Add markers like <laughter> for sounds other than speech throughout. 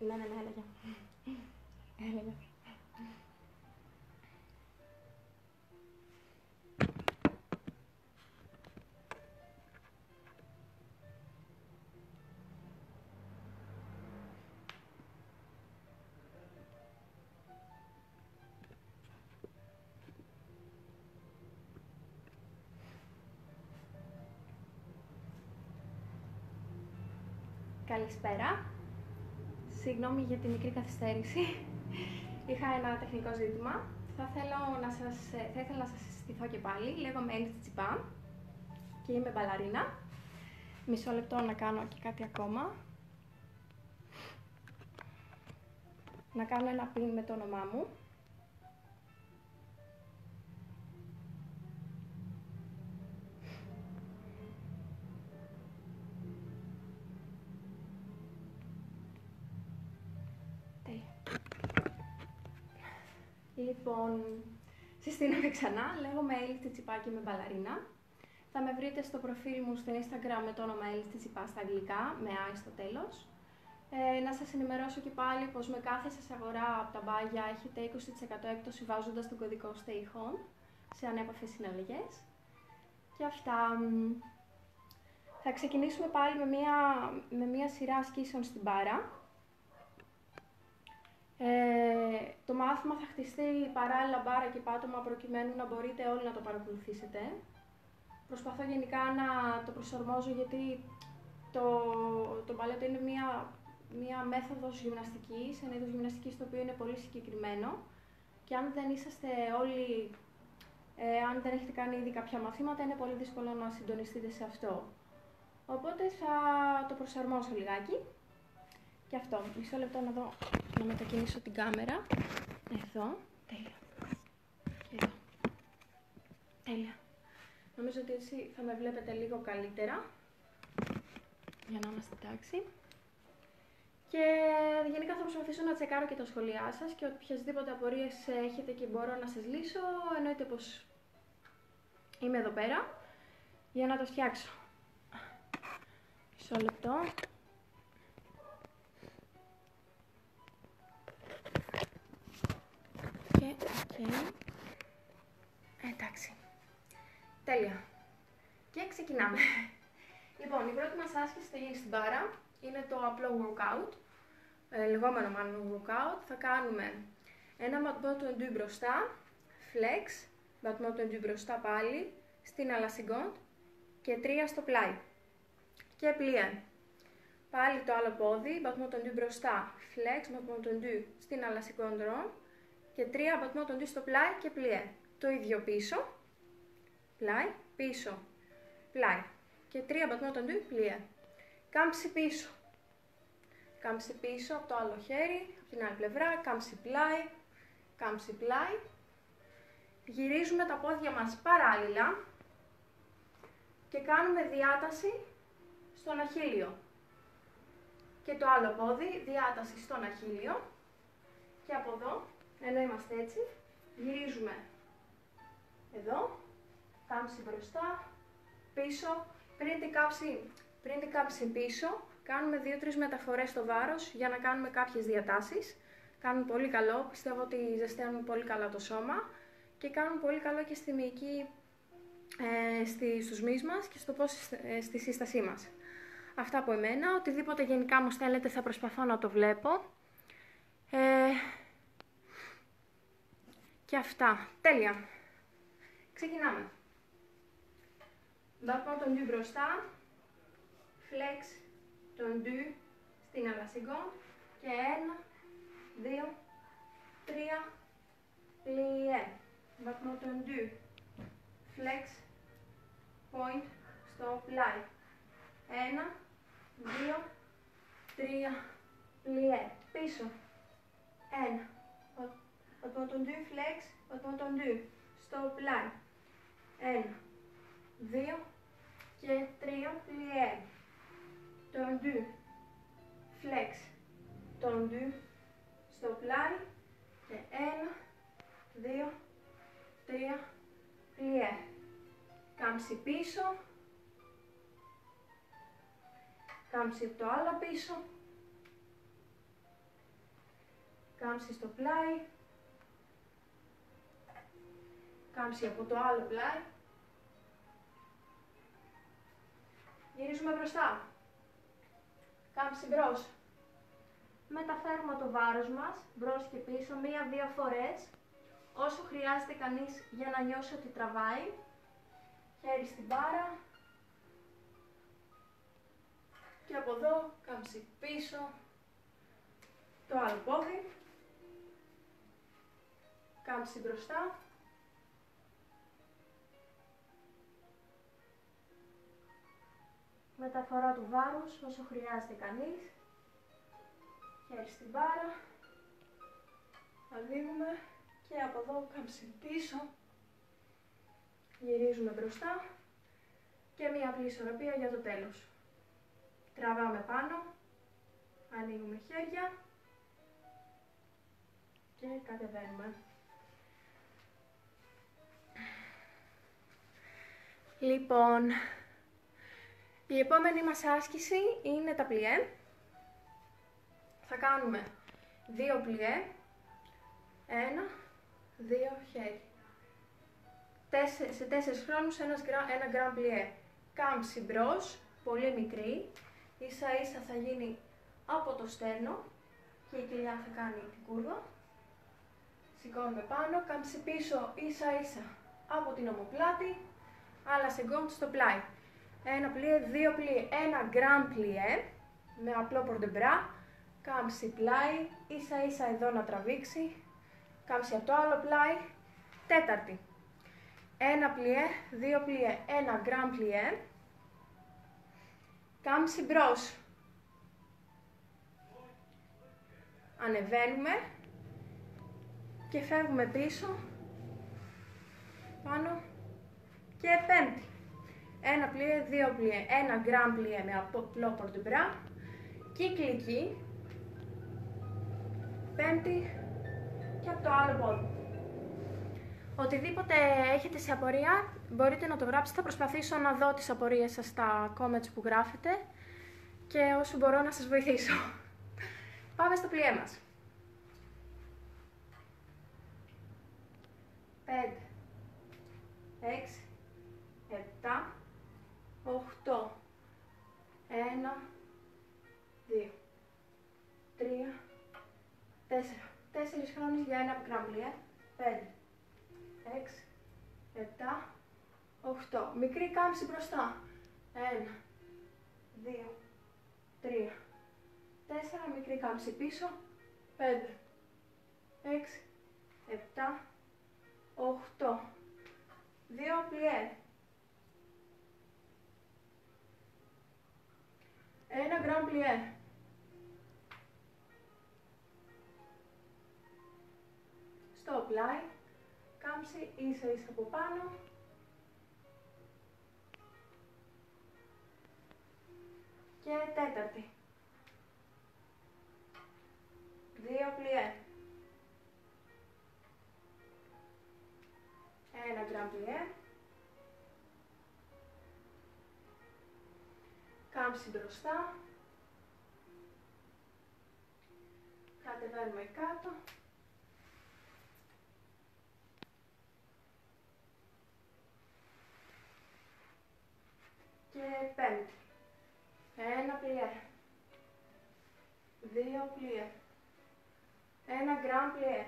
Ναι, ναι, ναι, έλα, γεια. Έλα, γεια. Καλησπέρα. Συγγνώμη για τη μικρή καθυστέρηση. <laughs> Είχα ένα τεχνικό ζήτημα. Θα, θέλω να σας, θα ήθελα να σας συστηθώ και πάλι. Λέγομαι Έλλη Τσιπά και είμαι μπαλαρίνα. Μισό λεπτό να κάνω και κάτι ακόμα. Να κάνω ένα πιν με το όνομά μου. Λοιπόν, συστήνομαι ξανά. Λέγομαι Έλλη Τσιτσιπάκη με μπαλαρίνα. Θα με βρείτε στο προφίλ μου στο Instagram με το όνομα Έλλη Τσιτσιπά στα αγγλικά, με I στο τέλος. Ε, να σας ενημερώσω και πάλι πως με κάθε σας αγορά από τα μπάγια έχετε 20% έκπτωση βάζοντας τον κωδικό Stay Home σε ανέπαφες συναλλαγές. Και αυτά. Θα ξεκινήσουμε πάλι με μία, με μία σειρά ασκήσεων στην μπάρα. Ε, το μάθημα θα χτιστεί παράλληλα μπάρα και πάτωμα προκειμένου να μπορείτε όλοι να το παρακολουθήσετε. Προσπαθώ γενικά να το προσαρμόζω γιατί το, το μπαλέτο είναι μία, μία μέθοδος γυμναστικής, ένα είδος γυμναστικής το οποίο είναι πολύ συγκεκριμένο και αν δεν είσαστε όλοι, ε, αν δεν έχετε κάνει ήδη κάποια μαθήματα, είναι πολύ δύσκολο να συντονιστείτε σε αυτό. Οπότε θα το προσαρμόσω λιγάκι. Και αυτό. Μισό λεπτό να δω να μετακινήσω την κάμερα. Εδώ. Τέλεια. Και εδώ. Τέλεια. Νομίζω ότι έτσι θα με βλέπετε λίγο καλύτερα. Για να είμαστε εντάξει. Και γενικά θα προσπαθήσω να τσεκάρω και τα σχολιά σας και οποιασδήποτε απορίες έχετε και μπορώ να σας λύσω, εννοείται πως είμαι εδώ πέρα για να το φτιάξω. Μισό λεπτό. Εντάξει. Τέλεια. Και ξεκινάμε. <laughs> λοιπόν, η πρώτη μας άσκηση θα γίνει στην μπάρα. Είναι το απλό workout. Ε, λεγόμενο μάλλον workout. Θα κάνουμε ένα ματμό του εντού μπροστά, flex, ματμό του εντού μπροστά πάλι, στην αλασιγκόντ και τρία στο πλάι. Και πλοία. Πάλι το άλλο πόδι, μπατμό του εντού μπροστά, flex, μπατμό του εντού στην αλασιγκόντ και τρία βαθμό τον στο πλάι και πλιέ. Το ίδιο πίσω, πλάι, πίσω, πλάι και τρία βαθμό τον πλιέ. Κάμψη πίσω. Κάμψη πίσω από το άλλο χέρι, από την άλλη πλευρά, κάμψη πλάι, κάμψη πλάι. Γυρίζουμε τα πόδια μας παράλληλα και κάνουμε διάταση στον αχίλιο. Και το άλλο πόδι, διάταση στον αχίλιο. Και από εδώ ενώ είμαστε έτσι, γυρίζουμε εδώ, κάμψη μπροστά, πίσω, πριν την κάψη, πριν την κάψη πίσω, κάνουμε δύο-τρεις μεταφορές στο βάρος για να κάνουμε κάποιες διατάσεις. Κάνουν πολύ καλό, πιστεύω ότι ζεσταίνουν πολύ καλά το σώμα και κάνουν πολύ καλό και στη μυϊκή, ε, στη, στους μυς μας και στο πώς ε, στη σύστασή μας. Αυτά από εμένα, οτιδήποτε γενικά μου στέλνετε θα προσπαθώ να το βλέπω. Ε, και αυτά. Τέλεια. Ξεκινάμε. Μπαπώ τον ντου μπροστά. Flex τον ντου στην αλασιγκό. Και ένα, δύο, τρία, πλιέ. Μπαπώ τον ντου. Flex, point, στο πλάι. Ένα, δύο, τρία, πλιέ. Πίσω. Ένα, Οτμοτοντού flex, οτμοτοντού. Στο πλάι. Ένα, δύο και τρία πλιέ. Τοντού. Flex. Τοντού. Στο πλάι. Και ένα, δύο, τρία πλιέ. Κάμψη πίσω. Κάμψη το άλλο πίσω. κάμψη στο πλάι, κάμψη από το άλλο πλάι, γυρίζουμε μπροστά, κάμψη μπρος, μεταφέρουμε το βάρος μας μπρος και πίσω μία-δύο φορές, όσο χρειάζεται κανείς για να νιώσει ότι τραβάει, χέρι στην μπάρα, και από εδώ κάμψη πίσω, το άλλο πόδι, κάμψη μπροστά, μεταφορά του βάρους όσο χρειάζεται κανείς, χέρι στην μπάρα, θα δίνουμε και από εδώ κάμψη πίσω, γυρίζουμε μπροστά και μία απλή ισορροπία για το τέλος. Τραβάμε πάνω, ανοίγουμε χέρια και κατεβαίνουμε. Λοιπόν, η επόμενη μας άσκηση είναι τα πλιέ. Θα κάνουμε δύο πλιέ, ένα, δύο χέρι. σε τέσσερις χρόνους ένας, ένα γκραμ πλιέ. Κάμψη μπρος, πολύ μικρή, ίσα ίσα θα γίνει από το στέρνο και η κοιλιά θα κάνει την κούρβα. Σηκώνουμε πάνω, κάμψη πίσω ίσα ίσα από την ομοπλάτη, άλλα σεγκόντ στο πλάι. Ένα πλοίο, δύο πλοίο, ένα γκραμ πλοίε με απλό πορτεμπρά, κάμψη πλάι, ίσα ίσα εδώ να τραβήξει, κάμψη από το άλλο πλάι, τέταρτη. Ένα πλοίο, δύο πλοίο, ένα γκραμ πλοίε, κάμψη μπρος. Ανεβαίνουμε και φεύγουμε πίσω, πάνω και πέμπτη. Ένα πλοίο, δύο πλοίο, ένα γκραμ πλοίο με απλό πορτιμπρά, κυκλική, πέμπτη και από το άλλο πόδι. Οτιδήποτε έχετε σε απορία μπορείτε να το γράψετε. Θα προσπαθήσω να δω τις απορίες σας στα comments που γράφετε και όσο μπορώ να σας βοηθήσω. Πάμε στο πλοίο μας. Τέσσερις χρόνες για ένα γραμμλία. 5, 6, 7, 8. Μικρή κάμψη μπροστά. 1, 2, 3, 4. Μικρή κάμψη πίσω. 5, 6, 7, 8. Δύο πλιέ. Ένα γκραμ πλιέ. Στο πλάι κάμψη ίσα ίσα από πάνω. Και τέταρτη. Δύο πλιέ. Ένα γκραμ πλιέ. Κάμψη μπροστά. Κατεβαίνουμε κάτω. Και πέμπτη. Ένα πλοία. Δύο πλοία. Ένα γκραμ πλοία.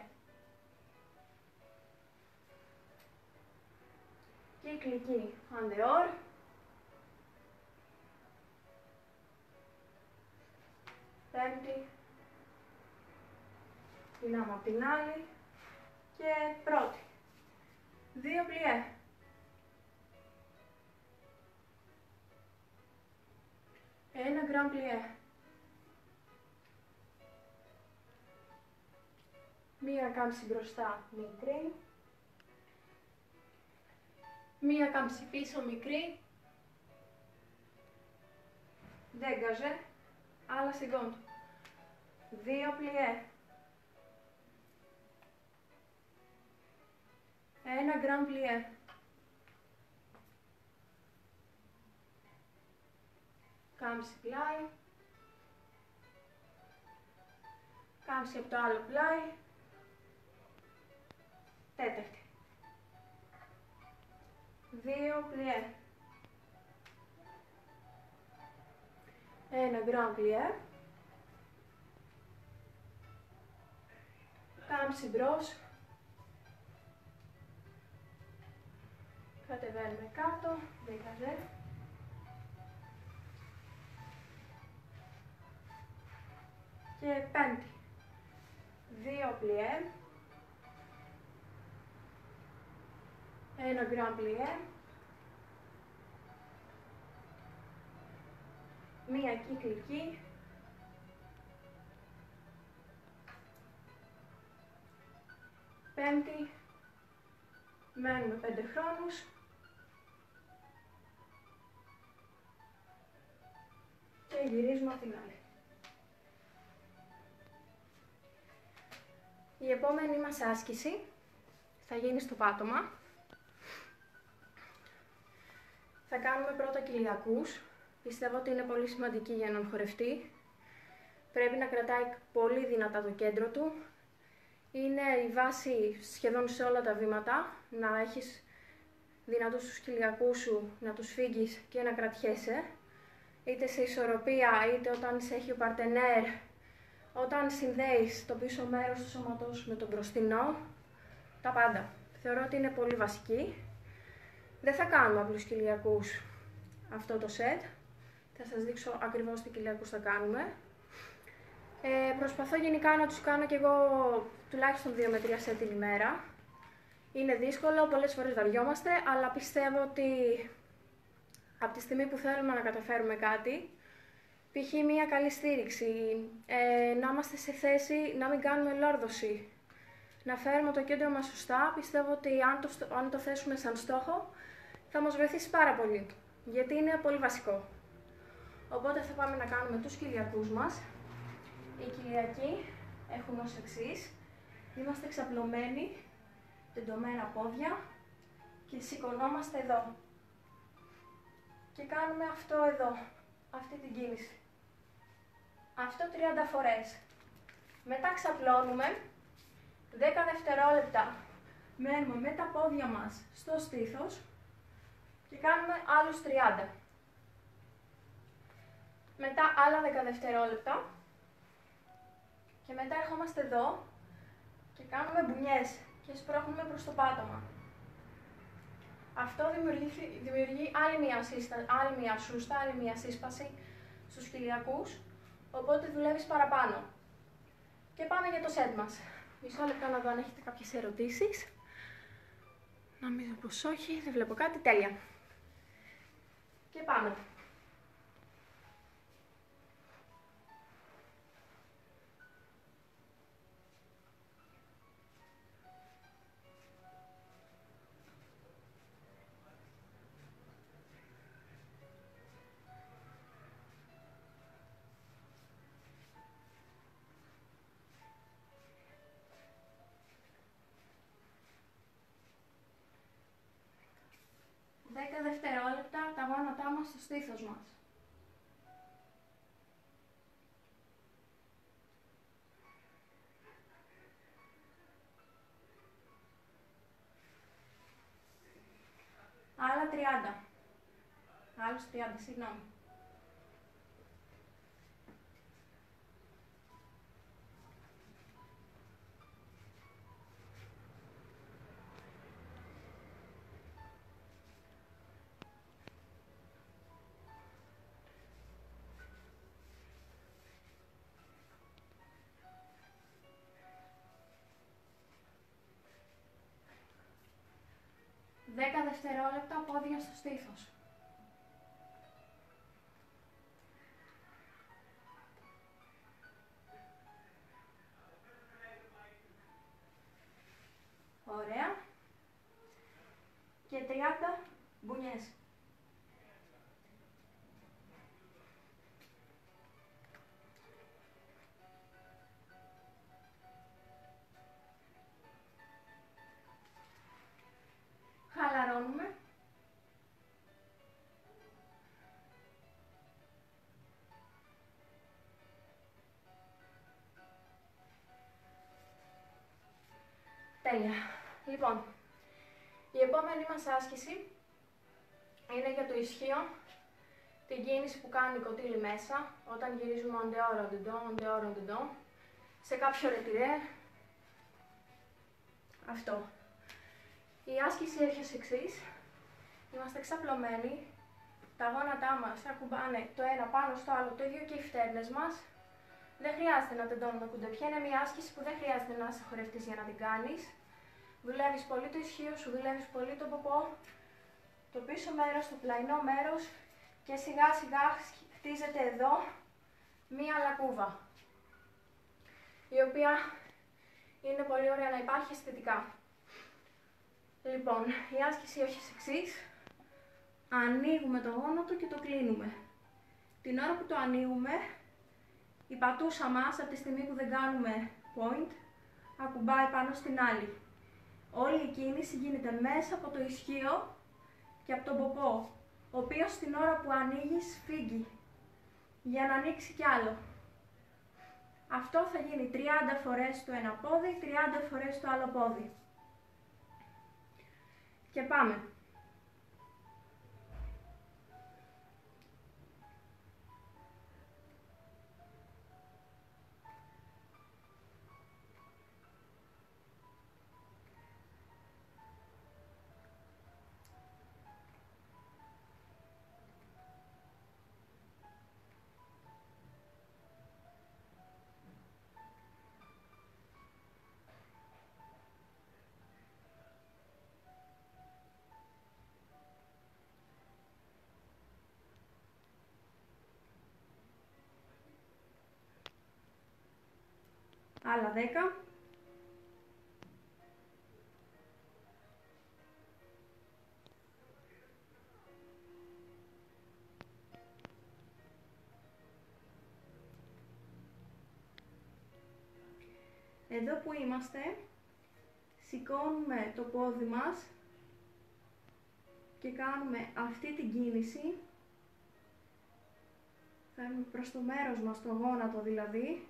Κυκλική αντεόρ. Πέμπτη. Πινάμε από την άλλη. Και πρώτη. Δύο πλοία. Ένα γκραμ πλιέ. Μία κάμψη μπροστά μικρή. Μία κάμψη πίσω μικρή. Δέγκαζε. Άλλα σηκών. Δύο πλιέ. Ένα γκραμ πλιέ. Κάμψη πλάι, κάμψη από το άλλο πλάι, τέταρτη, δύο πλιέ, ένα γκραν πλιέ, κάμψη μπρος, κατεβαίνουμε κάτω, δίκαζε, και πέμπτη. Δύο πλιέ. Ένα γκραν πλιέ. Μία κυκλική. Πέμπτη. Μένουμε πέντε χρόνους. Και γυρίζουμε από την άλλη. Η επόμενη μας άσκηση θα γίνει στο πάτωμα. Θα κάνουμε πρώτα κοιλιακούς. Πιστεύω ότι είναι πολύ σημαντική για έναν χορευτή. Πρέπει να κρατάει πολύ δυνατά το κέντρο του. Είναι η βάση σχεδόν σε όλα τα βήματα, να έχεις δυνατούς τους κοιλιακούς σου, να τους φύγεις και να κρατιέσαι. Είτε σε ισορροπία, είτε όταν σε έχει ο παρτενέρ, όταν συνδέεις το πίσω μέρος του σώματός με το μπροστινό, τα πάντα. Θεωρώ ότι είναι πολύ βασική. Δεν θα κάνουμε απλούς κοιλιακούς αυτό το σετ. Θα σας δείξω ακριβώς τι κοιλιακούς θα κάνουμε. Ε, προσπαθώ γενικά να τους κάνω κι εγώ τουλάχιστον 2 με 3 σετ την ημέρα. Είναι δύσκολο, πολλές φορές βαριόμαστε, αλλά πιστεύω ότι από τη στιγμή που θέλουμε να καταφέρουμε κάτι, π.χ. μια καλή στήριξη, ε, να είμαστε σε θέση να μην κάνουμε λόρδωση, να φέρουμε το κέντρο μας σωστά, πιστεύω ότι αν το, αν το θέσουμε σαν στόχο θα μας βοηθήσει πάρα πολύ, γιατί είναι πολύ βασικό. Οπότε θα πάμε να κάνουμε τους κοιλιακούς μας. Οι κοιλιακοί έχουν ως εξής. Είμαστε εξαπλωμένοι, τεντωμένα πόδια και σηκωνόμαστε εδώ. Και κάνουμε αυτό εδώ, αυτή την κίνηση. Αυτό 30 φορές. Μετά ξαπλώνουμε 10 δευτερόλεπτα. Μένουμε με τα πόδια μας στο στήθος και κάνουμε άλλους 30. Μετά άλλα 10 δευτερόλεπτα και μετά ερχόμαστε εδώ και κάνουμε μπουνιές και σπρώχνουμε προς το πάτωμα. Αυτό δημιουργεί, δημιουργεί άλλη, μια σύστα, άλλη μια σούστα, άλλη μια σύσπαση στους χιλιακούς Οπότε δουλεύεις παραπάνω. Και πάμε για το σετ μας. Μισό λεπτό να δω αν έχετε κάποιες ερωτήσεις. Νομίζω πως όχι, δεν βλέπω κάτι, τέλεια. Και πάμε. 30. Άλλους 30, συγγνώμη. 10 δευτερόλεπτα πόδια στο στήθος. Τέλεια. Λοιπόν, η επόμενη μας άσκηση είναι για το ισχύο, την κίνηση που κάνει η κοτήλη μέσα, όταν γυρίζουμε on the on the σε κάποιο ρετυρέ. Αυτό. Η άσκηση έχει ως εξής. Είμαστε εξαπλωμένοι, τα γόνατά μας ακουμπάνε το ένα πάνω στο άλλο, το ίδιο και οι φτέρνες μας. Δεν χρειάζεται να τεντώνουμε κουντεπιά, είναι μια άσκηση που δεν χρειάζεται να είσαι χορευτής για να την κάνεις. Δουλεύεις πολύ το ισχύο σου, δουλεύεις πολύ το ποπό, το πίσω μέρος, το πλαϊνό μέρος και σιγά σιγά χτίζεται εδώ μία λακκούβα, η οποία είναι πολύ ωραία να υπάρχει αισθητικά. Λοιπόν, η άσκηση έχει εξής. Ανοίγουμε το γόνατο και το κλείνουμε. Την ώρα που το ανοίγουμε, η πατούσα μας, από τη στιγμή που δεν κάνουμε point, ακουμπάει πάνω στην άλλη. Όλη η κίνηση γίνεται μέσα από το ισχύο και από τον ποπό, ο οποίος την ώρα που ανοίγεις φύγει, για να ανοίξει κι άλλο. Αυτό θα γίνει 30 φορές το ένα πόδι, 30 φορές το άλλο πόδι. Και πάμε. Άλλα 10. Εδώ που είμαστε, σηκώνουμε το πόδι μας και κάνουμε αυτή την κίνηση. Φέρνουμε προς το μέρος μας, το γόνατο δηλαδή,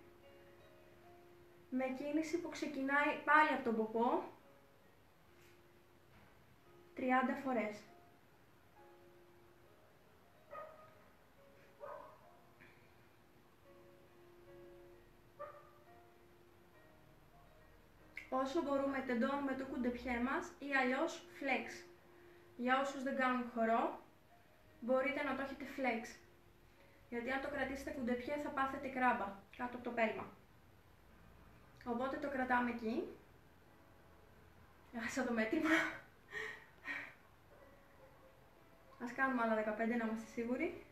με κίνηση που ξεκινάει πάλι από τον ποπό 30 φορές. Όσο μπορούμε τεντώνουμε το κουντεπιέ μας ή αλλιώς flex. Για όσους δεν κάνουν χορό, μπορείτε να το έχετε flex. Γιατί αν το κρατήσετε κουντεπιέ θα πάθετε κράμπα κάτω από το πέλμα. Οπότε το κρατάμε εκεί. Έχασα το μέτρημα. Ας κάνουμε άλλα 15 να είμαστε σίγουροι.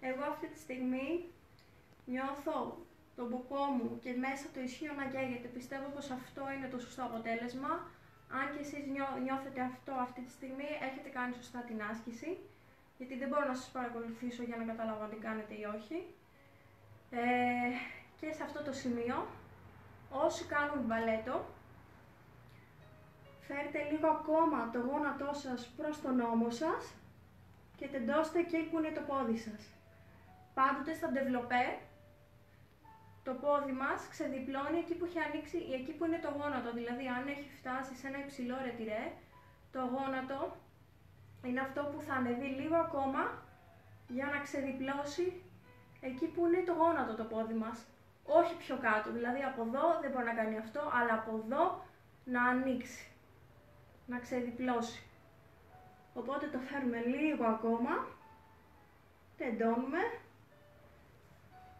Εγώ αυτή τη στιγμή νιώθω τον ποπό μου και μέσα το ισχύο να καίγεται. Πιστεύω πως αυτό είναι το σωστό αποτέλεσμα. Αν και εσείς νιώθετε αυτό αυτή τη στιγμή, έχετε κάνει σωστά την άσκηση, γιατί δεν μπορώ να σας παρακολουθήσω για να καταλάβω αν την κάνετε ή όχι. Ε, και σε αυτό το σημείο, όσοι κάνουν μπαλέτο, φέρτε λίγο ακόμα το γόνατό σας προς τον ώμο σας και τεντώστε εκεί που είναι το πόδι σας. Πάντοτε στα ντευλοπέ το πόδι μας ξεδιπλώνει εκεί που έχει ανοίξει, εκεί που είναι το γόνατο. Δηλαδή, αν έχει φτάσει σε ένα υψηλό ρετυρέ, το γόνατο είναι αυτό που θα ανεβεί λίγο ακόμα για να ξεδιπλώσει εκεί που είναι το γόνατο το πόδι μας. Όχι πιο κάτω, δηλαδή από εδώ δεν μπορεί να κάνει αυτό, αλλά από εδώ να ανοίξει, να ξεδιπλώσει. Οπότε το φέρουμε λίγο ακόμα, τεντώνουμε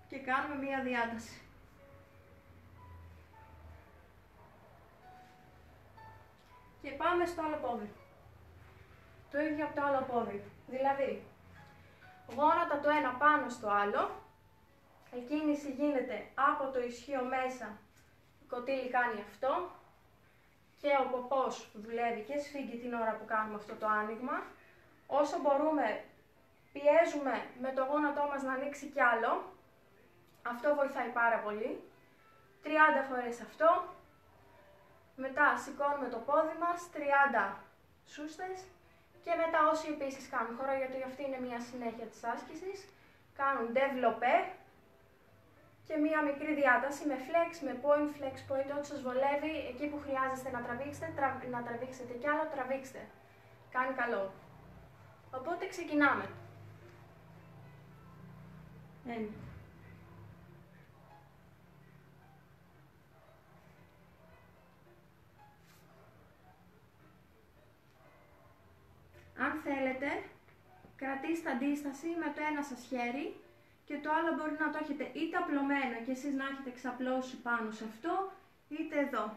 και κάνουμε μία διάταση. Και πάμε στο άλλο πόδι. Το ίδιο από το άλλο πόδι. Δηλαδή, γόνατα το ένα πάνω στο άλλο, η κίνηση γίνεται από το ισχύο μέσα, η κοτήλη κάνει αυτό και ο ποπός δουλεύει και σφίγγει την ώρα που κάνουμε αυτό το άνοιγμα. Όσο μπορούμε πιέζουμε με το γόνατό μας να ανοίξει κι άλλο, αυτό βοηθάει πάρα πολύ. 30 φορές αυτό. Μετά σηκώνουμε το πόδι μας, 30 σούστες. Και μετά όσοι επίσης κάνουν χώρο, γιατί αυτή είναι μια συνέχεια της άσκησης, κάνουν développé και μια μικρή διάταση με flex, με point, flex point, ό,τι σας βολεύει, εκεί που χρειάζεστε να τραβήξετε, να τραβήξετε κι άλλο, τραβήξτε. Κάνει καλό. Οπότε ξεκινάμε. Ένα. Αν θέλετε, κρατήστε αντίσταση με το ένα σας χέρι και το άλλο μπορεί να το έχετε είτε απλωμένο και εσείς να έχετε ξαπλώσει πάνω σε αυτό, είτε εδώ.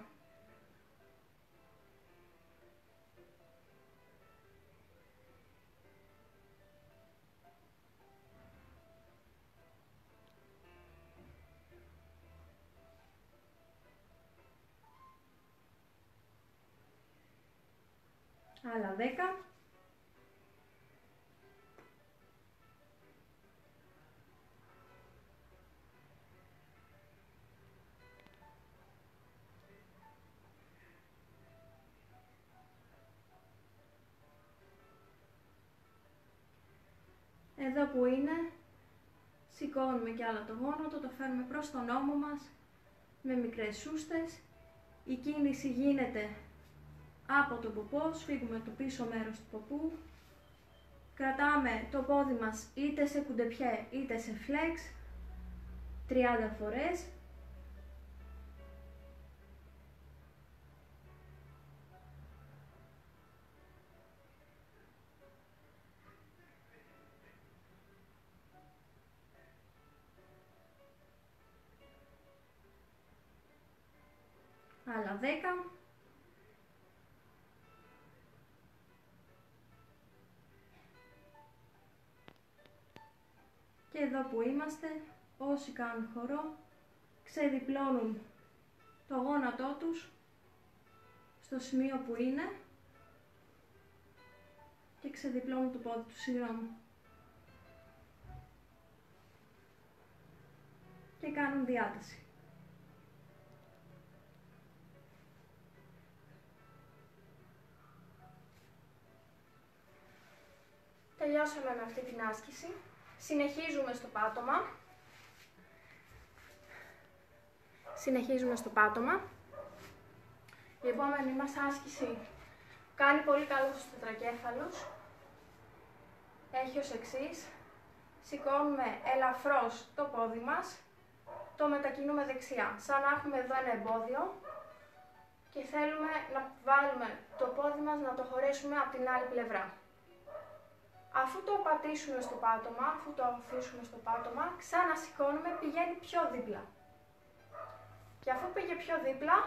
Άλλα δέκα. Εδώ που είναι, σηκώνουμε κι άλλο το γόνατο, το φέρνουμε προς τον ώμο μας με μικρές σούστες. Η κίνηση γίνεται από τον ποπό, σφίγγουμε το πίσω μέρος του ποπού. Κρατάμε το πόδι μας είτε σε κουντεπιέ είτε σε flex 30 φορές. 10. Και εδώ που είμαστε, όσοι κάνουν χορό, ξεδιπλώνουν το γόνατό τους στο σημείο που είναι και ξεδιπλώνουν το πόδι τους, συγγνώμη. Και κάνουν διάταση. Τελειώσαμε με αυτή την άσκηση. Συνεχίζουμε στο πάτωμα. Συνεχίζουμε στο πάτωμα. Η επόμενη μας άσκηση κάνει πολύ καλό στους τετρακέφαλους. Έχει ως εξής. Σηκώνουμε ελαφρώς το πόδι μας, το μετακινούμε δεξιά, σαν να έχουμε εδώ ένα εμπόδιο και θέλουμε να βάλουμε το πόδι μας να το χωρέσουμε από την άλλη πλευρά. Αφού το πατήσουμε στο πάτωμα, αφού το αφήσουμε στο πάτωμα, ξανασηκώνουμε, πηγαίνει πιο δίπλα. Και αφού πήγε πιο δίπλα,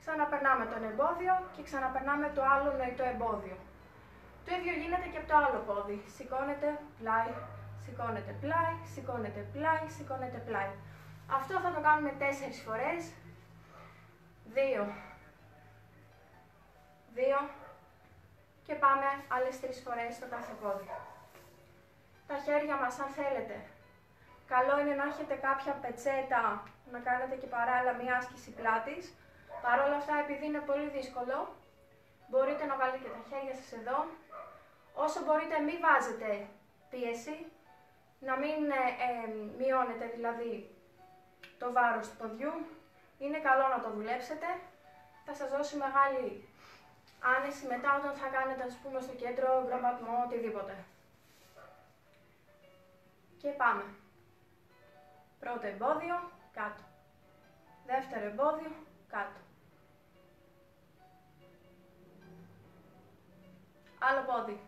ξαναπερνάμε τον εμπόδιο και ξαναπερνάμε το άλλο νοητό εμπόδιο. Το ίδιο γίνεται και από το άλλο πόδι. Σηκώνεται, πλάι, σηκώνεται πλάι, σηκώνεται πλάι, σηκώνεται πλάι. Αυτό θα το κάνουμε τέσσερις φορές. Δύο. Δύο και πάμε άλλες τρεις φορές στο κάθε πόδι. Τα χέρια μας, αν θέλετε, καλό είναι να έχετε κάποια πετσέτα, να κάνετε και παράλληλα μια άσκηση πλάτης. Παρ' όλα αυτά, επειδή είναι πολύ δύσκολο, μπορείτε να βάλετε και τα χέρια σας εδώ. Όσο μπορείτε, μην βάζετε πίεση, να μην ε, ε, μειώνετε δηλαδή το βάρος του ποδιού. Είναι καλό να το δουλέψετε. Θα σας δώσει μεγάλη άνεση μετά όταν θα κάνετε ας πούμε στο κέντρο γκραμπατμό, οτιδήποτε. Και πάμε. Πρώτο εμπόδιο, κάτω. Δεύτερο εμπόδιο, κάτω. Άλλο πόδι.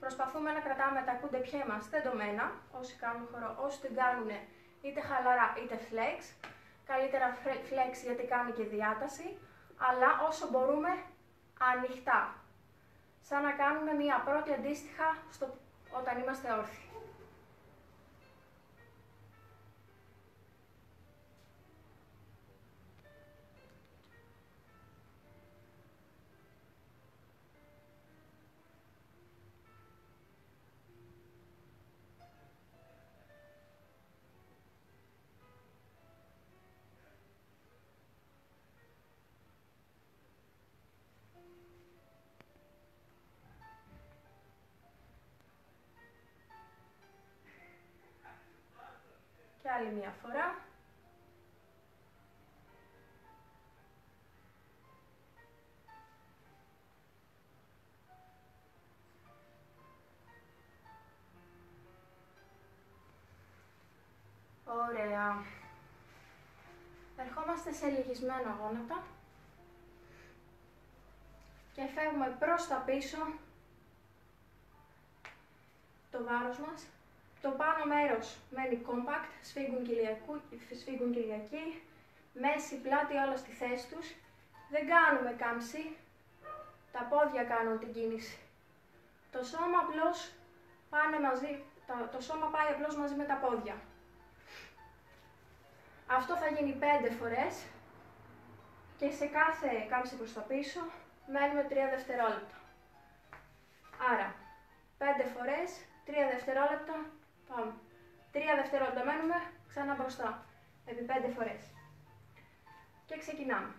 Προσπαθούμε να κρατάμε τα κουντεπιέ μας τεντωμένα, όσοι κάνουν χώρο, όσοι την κάνουν είτε χαλαρά είτε flex. Καλύτερα flex γιατί κάνει και διάταση, αλλά όσο μπορούμε ανοιχτά. Σαν να κάνουμε μία πρώτη αντίστοιχα στο, όταν είμαστε όρθιοι. Άλλη μία φορά. Ωραία. Ερχόμαστε σε λυγισμένα γόνατα και φεύγουμε προς τα πίσω το βάρος μας. Το πάνω μέρος μένει compact, σφίγγουν, σφίγγουν κυλιακοί, μέση, πλάτη, όλα στη θέση τους. Δεν κάνουμε κάμψη, τα πόδια κάνουν την κίνηση. Το σώμα απλώς πάνε μαζί, το σώμα πάει απλώς μαζί με τα πόδια. Αυτό θα γίνει 5 φορές και σε κάθε κάμψη προς τα πίσω μένουμε 3 δευτερόλεπτα. Άρα, 5 φορές, 3 δευτερόλεπτα, πάμε. 3 δευτερόλεπτα μένουμε, ξανά μπροστά, επί 5 φορές. Και ξεκινάμε.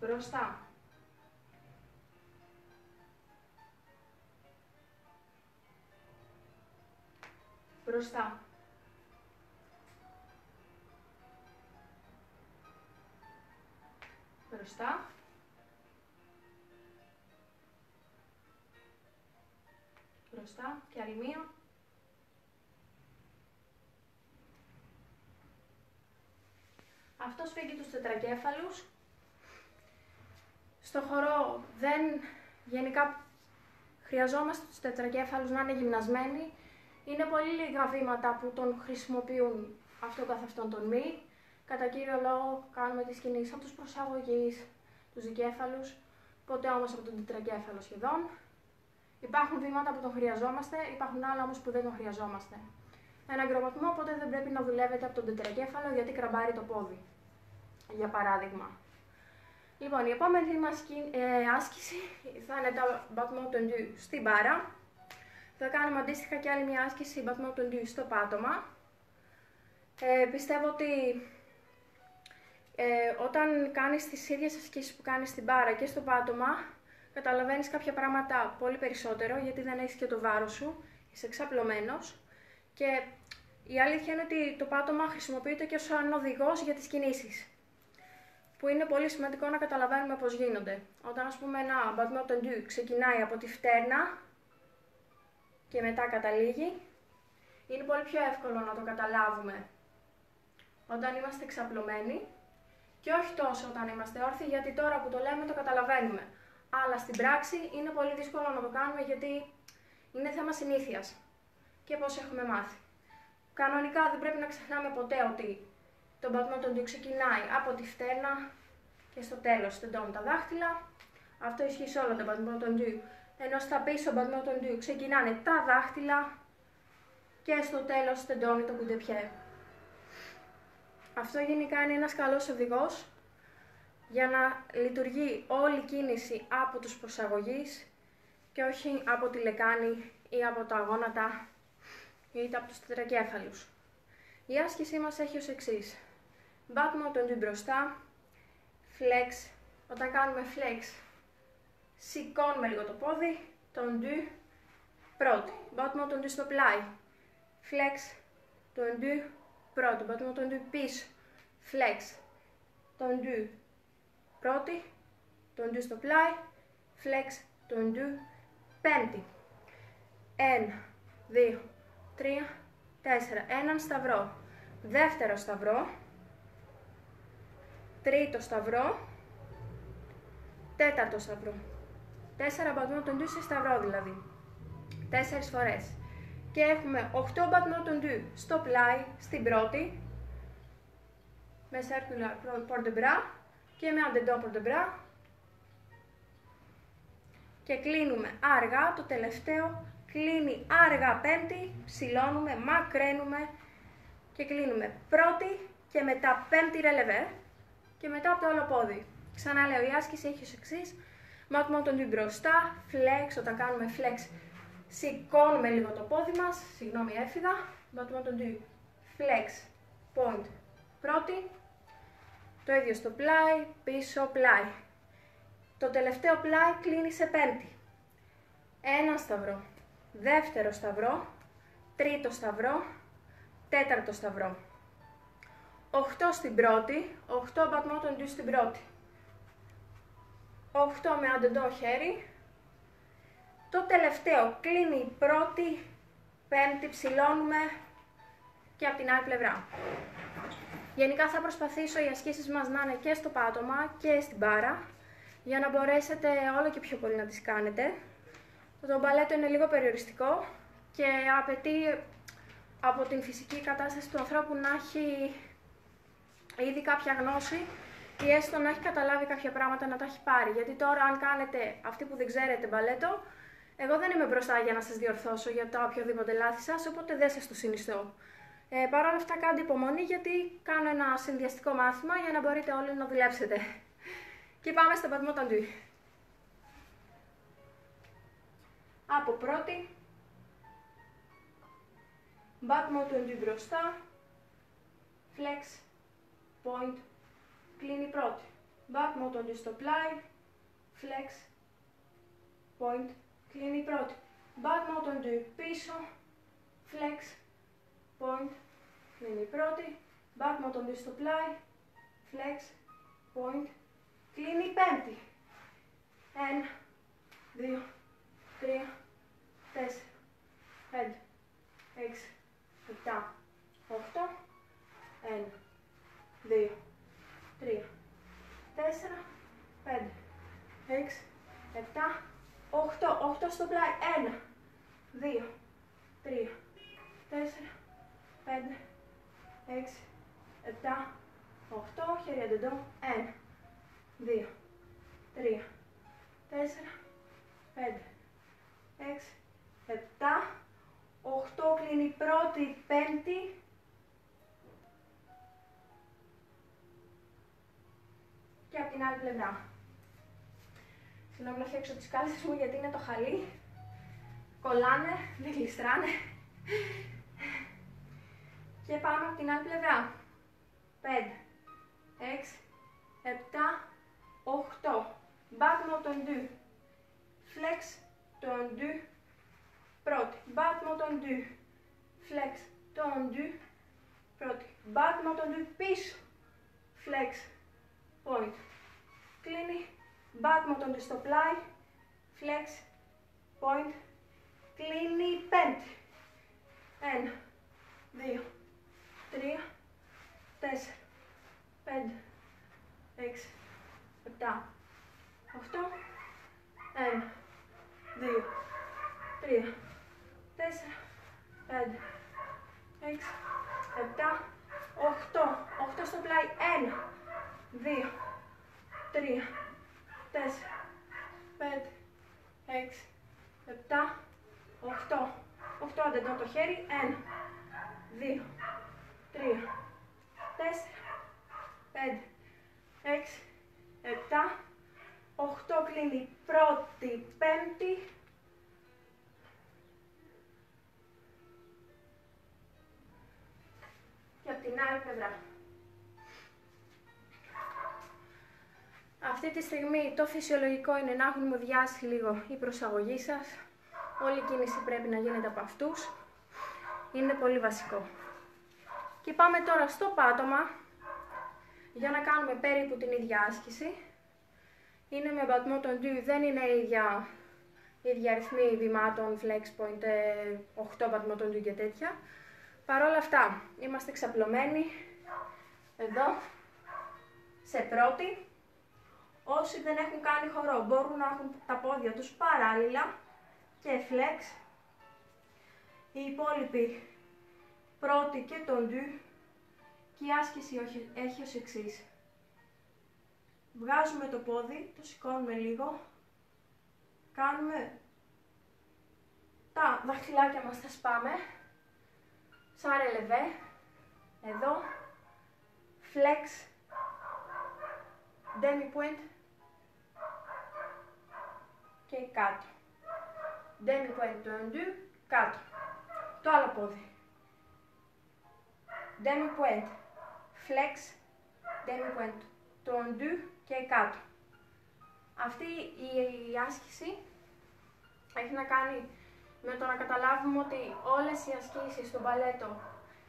Μπροστά. μπροστά. Μπροστά. Μπροστά και άλλη μία. Αυτός φύγει τους τετρακέφαλους. Στο χορό δεν γενικά χρειαζόμαστε τους τετρακέφαλους να είναι γυμνασμένοι είναι πολύ λίγα βήματα που τον χρησιμοποιούν αυτό καθ' αυτόν τον μη. Κατά κύριο λόγο κάνουμε τις κινήσεις από τους προσαγωγείς, τους δικέφαλους, ποτέ όμως από τον τετρακέφαλο σχεδόν. Υπάρχουν βήματα που τον χρειαζόμαστε, υπάρχουν άλλα όμως που δεν τον χρειαζόμαστε. Ένα γκροβατμό ποτέ δεν πρέπει να δουλεύετε από τον τετρακέφαλο γιατί κραμπάρει το πόδι. Για παράδειγμα. Λοιπόν, η επόμενη μας ε, άσκηση θα είναι το battement tendu στην μπάρα. Θα κάνουμε αντίστοιχα και άλλη μια άσκηση battement tendu στο πάτωμα. Ε, πιστεύω ότι ε, όταν κάνεις τις ίδιες ασκήσεις που κάνεις στην μπάρα και στο πάτωμα, καταλαβαίνεις κάποια πράγματα πολύ περισσότερο, γιατί δεν έχεις και το βάρος σου, είσαι εξαπλωμένος. Και η αλήθεια είναι ότι το πάτωμα χρησιμοποιείται και σαν οδηγός για τις κινήσεις. Που είναι πολύ σημαντικό να καταλαβαίνουμε πώς γίνονται. Όταν, ας πούμε, ένα battement tendu ξεκινάει από τη φτέρνα, και μετά καταλήγει, είναι πολύ πιο εύκολο να το καταλάβουμε όταν είμαστε εξαπλωμένοι και όχι τόσο όταν είμαστε όρθιοι, γιατί τώρα που το λέμε το καταλαβαίνουμε. Αλλά στην πράξη είναι πολύ δύσκολο να το κάνουμε γιατί είναι θέμα συνήθειας και πώς έχουμε μάθει. Κανονικά δεν πρέπει να ξεχνάμε ποτέ ότι το του ξεκινάει από τη φτέρνα και στο τέλος τεντώνουν τα δάχτυλα. Αυτό ισχύει σε όλα τα του ενώ στα πίσω του ξεκινάνε τα δάχτυλα και στο τέλος τεντώνει το κουντεπιέ. Αυτό γενικά είναι ένας καλός οδηγός για να λειτουργεί όλη η κίνηση από τους προσαγωγείς και όχι από τη λεκάνη ή από τα γόνατα ή από τους τετρακέφαλους. Η άσκησή μας έχει ως εξής. Μπάτουμε τον μπροστά, flex, όταν κάνουμε flex Σηκώνουμε λίγο το πόδι, τον ντου, πρώτη. Μπάτουμε τον ντου στο πλάι. Flex, τον ντου, πρώτη. Μπάτουμε τον ντου πίσω. Flex, τον ντου, πρώτη. Τον ντου στο πλάι. Flex, τον ντου, πέμπτη. Ένα, δύο, τρία, τέσσερα. Έναν σταυρό. Δεύτερο σταυρό. Τρίτο σταυρό. Τέταρτο σταυρό. Τέσσερα μπατμό των σε σταυρό δηλαδή. Τέσσερις φορές. Και έχουμε 8 μπατμό των στο πλάι, στην πρώτη, με circular port de bras και με αντεντό port de bras. Και κλείνουμε αργά, το τελευταίο κλείνει αργά πέμπτη, ψηλώνουμε, μακραίνουμε και κλείνουμε πρώτη και μετά πέμπτη ρελεβέ και μετά από το όλο πόδι. Ξανά λέω, η άσκηση έχει ως εξής. Μάτουμε τον μπροστά, flex, όταν κάνουμε flex σηκώνουμε λίγο το πόδι μας, συγγνώμη έφυγα, μάτουμε τον flex, point, πρώτη, το ίδιο στο πλάι, πίσω πλάι. Το τελευταίο πλάι κλείνει σε πέμπτη. Ένα σταυρό. δεύτερο σταυρό, τρίτο σταυρό, τέταρτο σταυρό. 8 στην πρώτη, 8 μπατμότον του στην πρώτη. 8 με αντεντό χέρι. Το τελευταίο κλείνει η πρώτη, πέμπτη ψηλώνουμε και από την άλλη πλευρά. Γενικά θα προσπαθήσω οι ασκήσεις μας να είναι και στο πάτωμα και στην μπάρα για να μπορέσετε όλο και πιο πολύ να τις κάνετε. Το μπαλέτο είναι λίγο περιοριστικό και απαιτεί από την φυσική κατάσταση του ανθρώπου να έχει ήδη κάποια γνώση ή έστω να έχει καταλάβει κάποια πράγματα να τα έχει πάρει. Γιατί τώρα, αν κάνετε αυτοί που δεν ξέρετε μπαλέτο, εγώ δεν είμαι μπροστά για να σας διορθώσω για τα οποιοδήποτε λάθη σας, οπότε δεν σας το συνιστώ. Ε, Παρ' όλα αυτά κάντε υπομονή γιατί κάνω ένα συνδυαστικό μάθημα για να μπορείτε όλοι να δουλέψετε. Και πάμε στο πατμό ταντού. Από πρώτη, μπάτμο του μπροστά, flex, point, κλείνει πρώτη. Μπάτμο του στο πλάι, flex, point, κλείνει πρώτη. Μπάτμο του πίσω, flex, point, κλείνει πρώτη. Μπάτμο του στο πλάι, flex, point, κλείνει πέμπτη. Ένα, δύο, τρία, τέσσερα, πέντε, έξι, επτά, οχτώ, ένα, δύο, τρία, τέσσερα, πέντε, έξι, επτά, οχτώ, οχτώ στο πλάι, ένα, δύο, τρία, τέσσερα, πέντε, έξι, επτά, οχτώ, χέρια ντεντό, ένα, δύο, τρία, τέσσερα, πέντε, έξι, επτά, οχτώ κλείνει η πρώτη, πέμπτη, και από την άλλη πλευρά. Συγγνώμη να φτιάξω τις κάλτσες μου γιατί είναι το χαλί. Κολλάνε, δεν γλιστράνε. Και πάμε από την άλλη πλευρά. 5, 6, 7, 8. Battement tendu. Flex tendu. Πρώτη. Battement tendu. Flex tendu. Πρώτη. Battement tendu πίσω. Flex. Point. Κλείνει. Battement tendu στο πλάι. Flex. Point. Κλείνει. Πέμπτη. Ένα. Δύο. Τρία. Τέσσερα. Πέντε. Έξι. 7, 8, 1, 2, 3, 4, 5, 6, 7, 8, 8 στο πλάι, 1, 2, 3, 4, 5, 6, 7, 8, 8 αντεντώ το χέρι, 1, 2, 3, 4, 5, 6, 7, 8 κλείνει πρώτη, πέμπτη, και από την άλλη πλευρά. Αυτή τη στιγμή το φυσιολογικό είναι να έχουν μουδιάσει λίγο η προσαγωγή σας. Όλη η κίνηση πρέπει να γίνεται από αυτούς. Είναι πολύ βασικό. Και πάμε τώρα στο πάτωμα για να κάνουμε περίπου την ίδια άσκηση. Είναι με μπατμό των του, δεν είναι ίδια, ίδια αριθμή βημάτων, flex point, 8 μπατμό των του και τέτοια. Παρ' όλα αυτά, είμαστε ξαπλωμένοι εδώ, σε πρώτη. Όσοι δεν έχουν κάνει χορό μπορούν να έχουν τα πόδια τους παράλληλα και flex. Οι υπόλοιποι πρώτη και τον του και η άσκηση έχει ως εξής. Βγάζουμε το πόδι, το σηκώνουμε λίγο, κάνουμε τα δαχτυλάκια μας, τα σπάμε, σαν ρελεβέ, εδώ, flex, demi point και κάτω. Demi point tendu, κάτω. Το άλλο πόδι. Demi point flex, demi-point, tendu και κάτω. Αυτή η, άσκηση έχει να κάνει με το να καταλάβουμε ότι όλες οι ασκήσεις στο μπαλέτο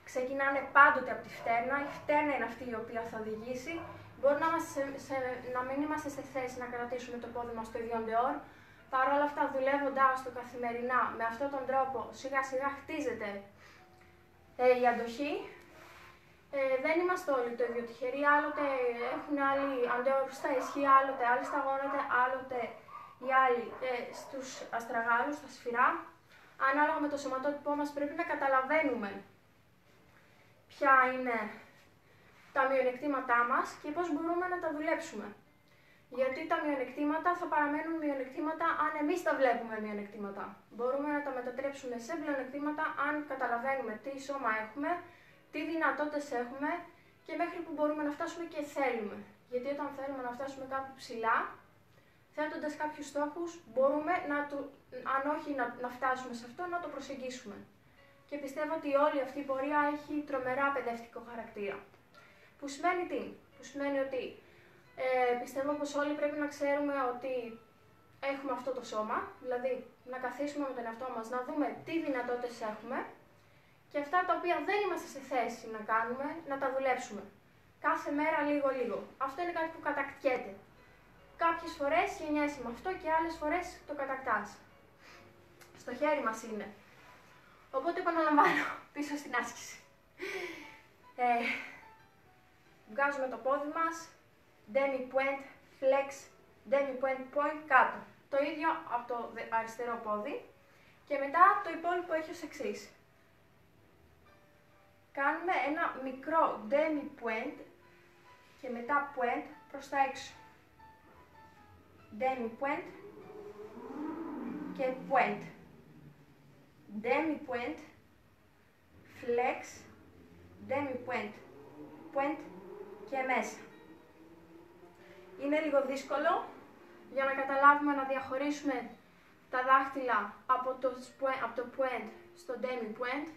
ξεκινάνε πάντοτε από τη φτέρνα. Η φτέρνα είναι αυτή η οποία θα οδηγήσει. Μπορεί να, είμαστε σε, να μην είμαστε σε θέση να κρατήσουμε το πόδι μας στο ίδιο ντεόρ. Παρ' όλα αυτά, δουλεύοντά το καθημερινά με αυτόν τον τρόπο, σιγά σιγά χτίζεται ε, η αντοχή. Ε, δεν είμαστε όλοι το ίδιο τυχεροί. Άλλοτε έχουν άλλοι αντεόρ στα ισχύ, άλλοτε άλλοι στα γόνατα, άλλοτε οι άλλοι ε, στους αστραγάλους, στα σφυρά. Ανάλογα με το σωματότυπό μας πρέπει να καταλαβαίνουμε ποια είναι τα μειονεκτήματά μας και πώς μπορούμε να τα δουλέψουμε. Γιατί τα μειονεκτήματα θα παραμένουν μειονεκτήματα αν εμείς τα βλέπουμε μειονεκτήματα. Μπορούμε να τα μετατρέψουμε σε πλεονεκτήματα αν καταλαβαίνουμε τι σώμα έχουμε, τι δυνατότητες έχουμε και μέχρι που μπορούμε να φτάσουμε και θέλουμε. Γιατί όταν θέλουμε να φτάσουμε κάπου ψηλά, θέτοντας κάποιους στόχους, μπορούμε να του, αν όχι να, να φτάσουμε σε αυτό, να το προσεγγίσουμε και πιστεύω ότι όλη αυτή η πορεία έχει τρομερά παιδευτικό χαρακτήρα. Που σημαίνει τι, που σημαίνει ότι ε, πιστεύω πως όλοι πρέπει να ξέρουμε ότι έχουμε αυτό το σώμα, δηλαδή να καθίσουμε με τον εαυτό μας, να δούμε τι δυνατότητες έχουμε και αυτά τα οποία δεν είμαστε σε θέση να κάνουμε, να τα δουλέψουμε. Κάθε μέρα λίγο-λίγο. Αυτό είναι κάτι που κατακτιέται. Κάποιες φορές γεννιέσαι με αυτό και άλλες φορές το κατακτάς. Στο χέρι μας είναι. Οπότε επαναλαμβάνω <laughs> πίσω στην άσκηση. Ε, βγάζουμε το πόδι μας, demi point, flex, demi point, point, κάτω. Το ίδιο από το αριστερό πόδι και μετά το υπόλοιπο έχει ως εξής. Κάνουμε ένα μικρό demi point και μετά point προς τα έξω. Demi point και point demi point, flex, demi point, point και μέσα. Είναι λίγο δύσκολο για να καταλάβουμε να διαχωρίσουμε τα δάχτυλα από το, από το point στο demi point.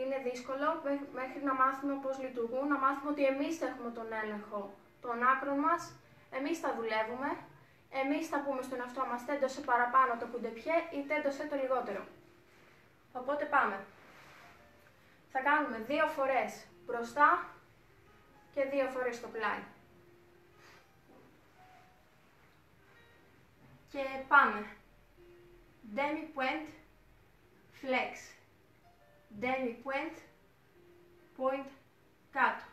Είναι δύσκολο μέχρι να μάθουμε πώς λειτουργούν, να μάθουμε ότι εμείς έχουμε τον έλεγχο των άκρων μας, εμείς τα δουλεύουμε, εμείς θα πούμε στον εαυτό μας τέντωσε παραπάνω το κουντεπιέ ή τέντωσε το λιγότερο. Οπότε πάμε. Θα κάνουμε δύο φορές μπροστά και δύο φορές στο πλάι. Και πάμε. Demi point, flex. Demi point, point, κάτω.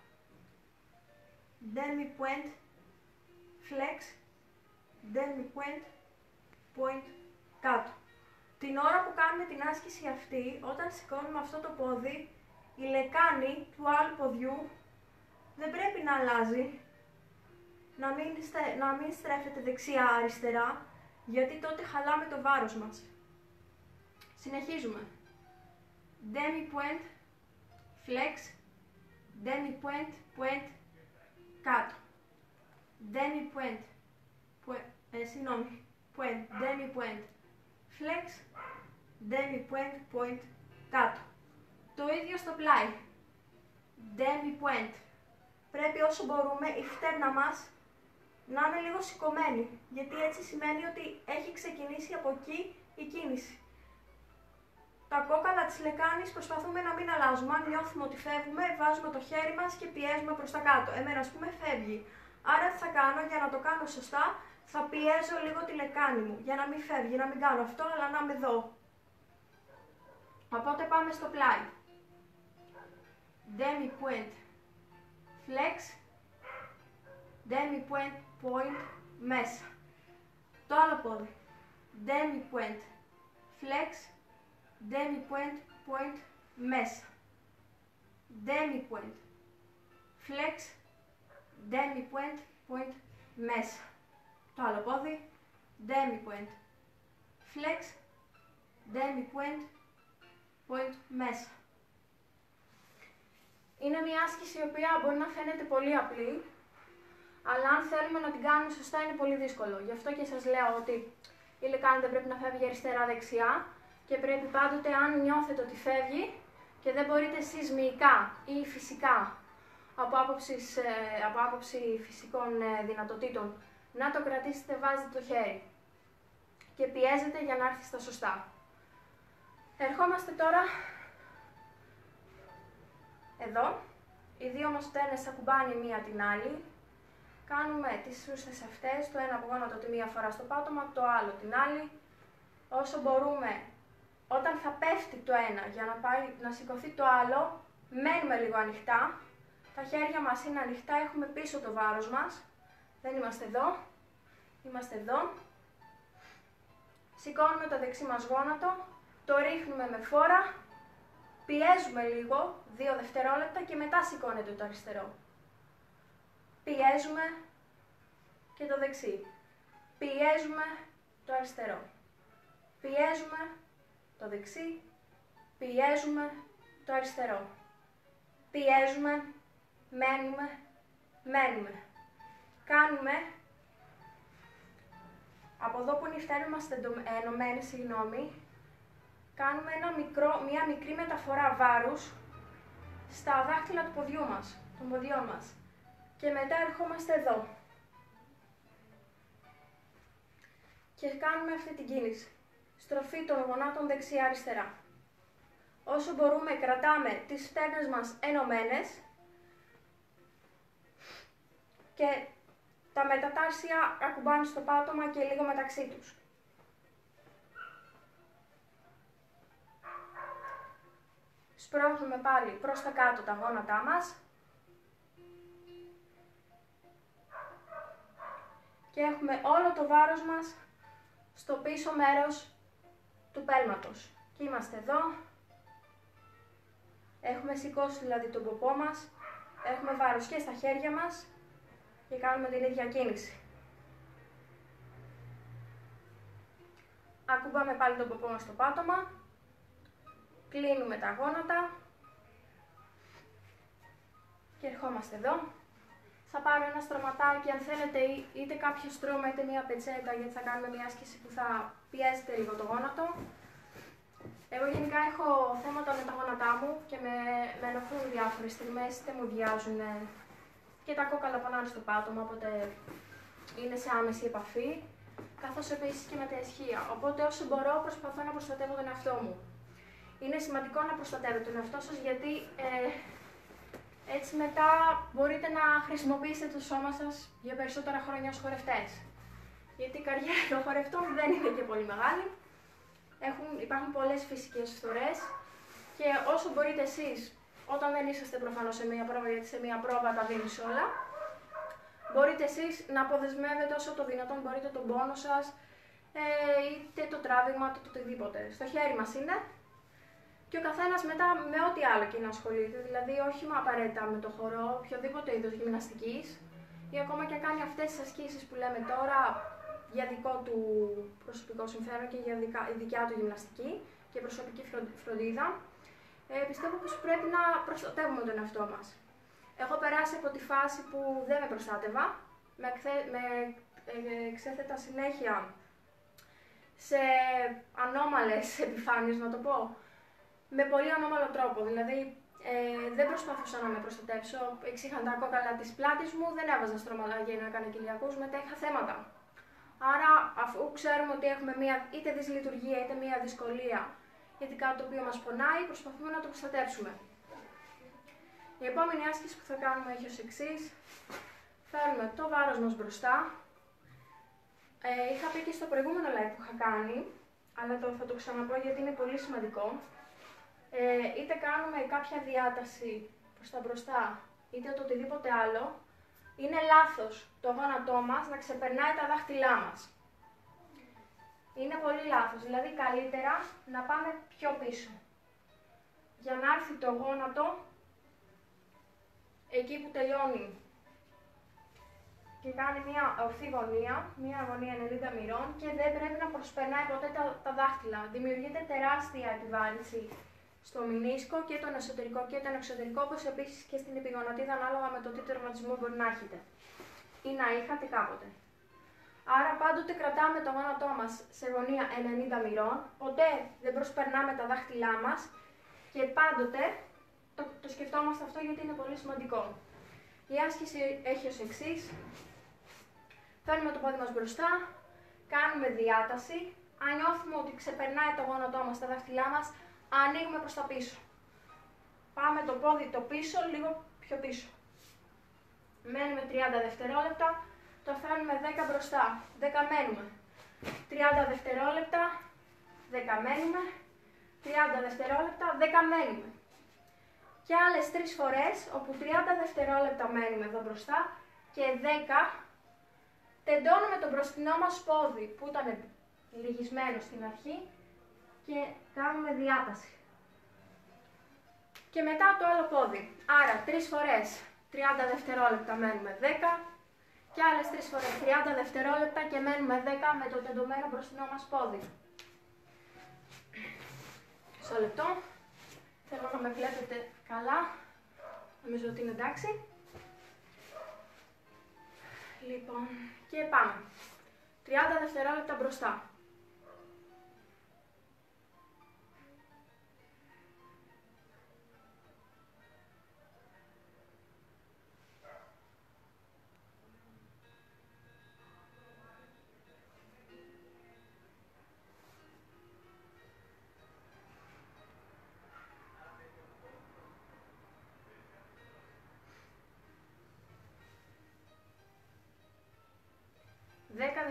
Demi point, flex. Demi point, point, κάτω. Την ώρα που κάνουμε την άσκηση αυτή, όταν σηκώνουμε αυτό το πόδι, η λεκάνη του άλλου ποδιού δεν πρέπει να αλλάζει, να μην, να μην στρέφεται δεξιά-αριστερά, γιατί τότε χαλάμε το βάρος μας. Συνεχίζουμε. Demi point, flex, demi point, point, κάτω. Demi point, point ε, συγγνώμη, point, demi point, flex, demi point, point, κάτω. Το ίδιο στο πλάι. Demi point. Πρέπει όσο μπορούμε η φτέρνα μας να είναι λίγο σηκωμένη, γιατί έτσι σημαίνει ότι έχει ξεκινήσει από εκεί η κίνηση. Τα κόκαλα της λεκάνης προσπαθούμε να μην αλλάζουμε. Αν νιώθουμε ότι φεύγουμε, βάζουμε το χέρι μας και πιέζουμε προς τα κάτω. Εμένα, ας πούμε, φεύγει. Άρα τι θα κάνω για να το κάνω σωστά, θα πιέζω λίγο τη λεκάνη μου για να μην φεύγει, να μην κάνω αυτό, αλλά να είμαι εδώ. Οπότε πάμε στο πλάι. Demi point, flex, demi point, point, μέσα. Το άλλο πόδι. Demi point, flex, demi point, point, μέσα. Demi point, flex, demi point, point, μέσα. Το άλλο πόδι, demi point. Flex, demi point, point μέσα. Είναι μια άσκηση η οποία μπορεί να φαίνεται πολύ απλή, αλλά αν θέλουμε να την κάνουμε σωστά είναι πολύ δύσκολο. Γι' αυτό και σας λέω ότι η λεκάνη δεν πρέπει να φεύγει αριστερά-δεξιά και πρέπει πάντοτε αν νιώθετε ότι φεύγει και δεν μπορείτε εσείς μυϊκά ή φυσικά από άποψης, ε, από άποψη φυσικών ε, δυνατοτήτων να το κρατήσετε βάζετε το χέρι και πιέζετε για να έρθει στα σωστά. Ερχόμαστε τώρα εδώ. Οι δύο μας φτέρνες ακουμπάνε μία την άλλη. Κάνουμε τις σούστες αυτές, το ένα από γόνατο τη μία φορά στο πάτωμα, το άλλο την άλλη. Όσο μπορούμε, όταν θα πέφτει το ένα για να, πάει, να σηκωθεί το άλλο, μένουμε λίγο ανοιχτά. Τα χέρια μας είναι ανοιχτά, έχουμε πίσω το βάρος μας. Δεν είμαστε εδώ. Είμαστε εδώ. Σηκώνουμε το δεξί μας γόνατο, το ρίχνουμε με φόρα, πιέζουμε λίγο, δύο δευτερόλεπτα και μετά σηκώνεται το αριστερό. Πιέζουμε και το δεξί. Πιέζουμε το αριστερό. Πιέζουμε το δεξί. Πιέζουμε το αριστερό. Πιέζουμε, μένουμε, μένουμε. Κάνουμε από εδώ που είναι οι μας ενωμένοι, συγγνώμη, κάνουμε ένα μικρό, μια μικρή μεταφορά βάρους στα δάχτυλα του ποδιού μας, των ποδιών μας. Και μετά ερχόμαστε εδώ. Και κάνουμε αυτή την κίνηση. Στροφή των γονάτων δεξιά-αριστερά. Όσο μπορούμε κρατάμε τις φτέρνες μας ενωμένες και τα μετατάρσια ακουμπάνε στο πάτωμα και λίγο μεταξύ τους. Σπρώχνουμε πάλι προς τα κάτω τα γόνατά μας. Και έχουμε όλο το βάρος μας στο πίσω μέρος του πέλματος. Και είμαστε εδώ. Έχουμε σηκώσει δηλαδή τον ποπό μας. Έχουμε βάρος και στα χέρια μας. Και κάνουμε την ίδια κίνηση. Ακουμπάμε πάλι τον ποπό μας στο πάτωμα. Κλείνουμε τα γόνατα και ερχόμαστε εδώ. Θα πάρω ένα στρωματάκι, αν θέλετε, είτε κάποιο στρώμα είτε μία πετσέτα, γιατί θα κάνουμε μία άσκηση που θα πιέζεται λίγο το γόνατο. Εγώ γενικά έχω θέματα με τα γόνατά μου και με, με ενοχλούν διάφορες στιγμές, είτε μου διάζουν και τα κόκαλα πονάνε στο πάτωμα, οπότε είναι σε άμεση επαφή, καθώς επίσης και με τα ισχύα. Οπότε όσο μπορώ προσπαθώ να προστατεύω τον εαυτό μου είναι σημαντικό να προστατεύετε τον εαυτό σας γιατί ε, έτσι μετά μπορείτε να χρησιμοποιήσετε το σώμα σας για περισσότερα χρόνια ως χορευτές. Γιατί η καριέρα των χορευτών δεν είναι και πολύ μεγάλη. Έχουν, υπάρχουν πολλές φυσικές φθορές και όσο μπορείτε εσείς, όταν δεν είσαστε προφανώς σε μία πρόβα, γιατί σε μία πρόβα τα δίνεις όλα, μπορείτε εσείς να αποδεσμεύετε όσο το δυνατόν μπορείτε τον πόνο σας, ε, είτε το τράβημα, είτε το οτιδήποτε. Στο χέρι μας είναι, και ο καθένας μετά με ό,τι άλλο και να ασχολείται, δηλαδή όχι με απαραίτητα με το χορό, οποιοδήποτε είδος γυμναστικής ή ακόμα και κάνει αυτές τις ασκήσεις που λέμε τώρα για δικό του προσωπικό συμφέρον και για δικα, δικιά του γυμναστική και προσωπική φροντίδα, ε, πιστεύω πως πρέπει να προστατεύουμε τον εαυτό μας. Έχω περάσει από τη φάση που δεν με προστάτευα, με, με ε, εξέθετα συνέχεια σε ανώμαλες επιφάνειες, να το πω, με πολύ ανώμαλο τρόπο. Δηλαδή, ε, δεν προσπαθούσα να με προστατεύσω. Εξήχαν τα κόκαλα της πλάτης μου, δεν έβαζα στρώματα για να κάνω κοιλιακού, μετά είχα θέματα. Άρα, αφού ξέρουμε ότι έχουμε μία είτε δυσλειτουργία είτε μία δυσκολία, γιατί κάτι το οποίο μας πονάει, προσπαθούμε να το προστατεύσουμε. Η επόμενη άσκηση που θα κάνουμε έχει ως εξής. Φέρνουμε το βάρος μας μπροστά. Ε, είχα πει και στο προηγούμενο live που είχα κάνει, αλλά το, θα το ξαναπώ γιατί είναι πολύ σημαντικό ε, είτε κάνουμε κάποια διάταση προς τα μπροστά, είτε το οτιδήποτε άλλο, είναι λάθος το γόνατό μας να ξεπερνάει τα δάχτυλά μας. Είναι πολύ λάθος, δηλαδή καλύτερα να πάμε πιο πίσω. Για να έρθει το γόνατο εκεί που τελειώνει και κάνει μια ορθή γωνία, μια γωνία 90 μοιρών και δεν πρέπει να προσπερνάει ποτέ τα, τα δάχτυλα. Δημιουργείται τεράστια επιβάρυνση στο μηνίσκο και τον εσωτερικό και τον εξωτερικό, όπως επίσης και στην επιγονατίδα, ανάλογα με το τι τερματισμό μπορεί να έχετε ή να είχατε κάποτε. Άρα πάντοτε κρατάμε το γόνατό μας σε γωνία 90 μοιρών, ποτέ δεν προσπερνάμε τα δάχτυλά μας και πάντοτε το, το σκεφτόμαστε αυτό γιατί είναι πολύ σημαντικό. Η άσκηση έχει ως εξής. Φέρνουμε το πόδι μας μπροστά, κάνουμε διάταση. Αν νιώθουμε ότι ξεπερνάει το γόνατό μας τα δάχτυλά μας, ανοίγουμε προς τα πίσω. Πάμε το πόδι το πίσω, λίγο πιο πίσω. Μένουμε 30 δευτερόλεπτα, το φέρνουμε 10 μπροστά, 10 μένουμε. 30 δευτερόλεπτα, 10 μένουμε. 30 δευτερόλεπτα, 10 μένουμε. Και άλλες 3 φορές, όπου 30 δευτερόλεπτα μένουμε εδώ μπροστά και 10 τεντώνουμε το μπροστινό μας πόδι που ήταν λυγισμένο στην αρχή και κάνουμε διάταση. Και μετά το άλλο πόδι. Άρα 3 φορές 30 δευτερόλεπτα μένουμε 10 και άλλες 3 φορές 30 δευτερόλεπτα και μένουμε 10 με το τεντωμένο μπροστινό μας πόδι. Μισό λεπτό. Θέλω να με βλέπετε καλά. Νομίζω ότι είναι εντάξει. Λοιπόν, και πάμε. 30 δευτερόλεπτα μπροστά.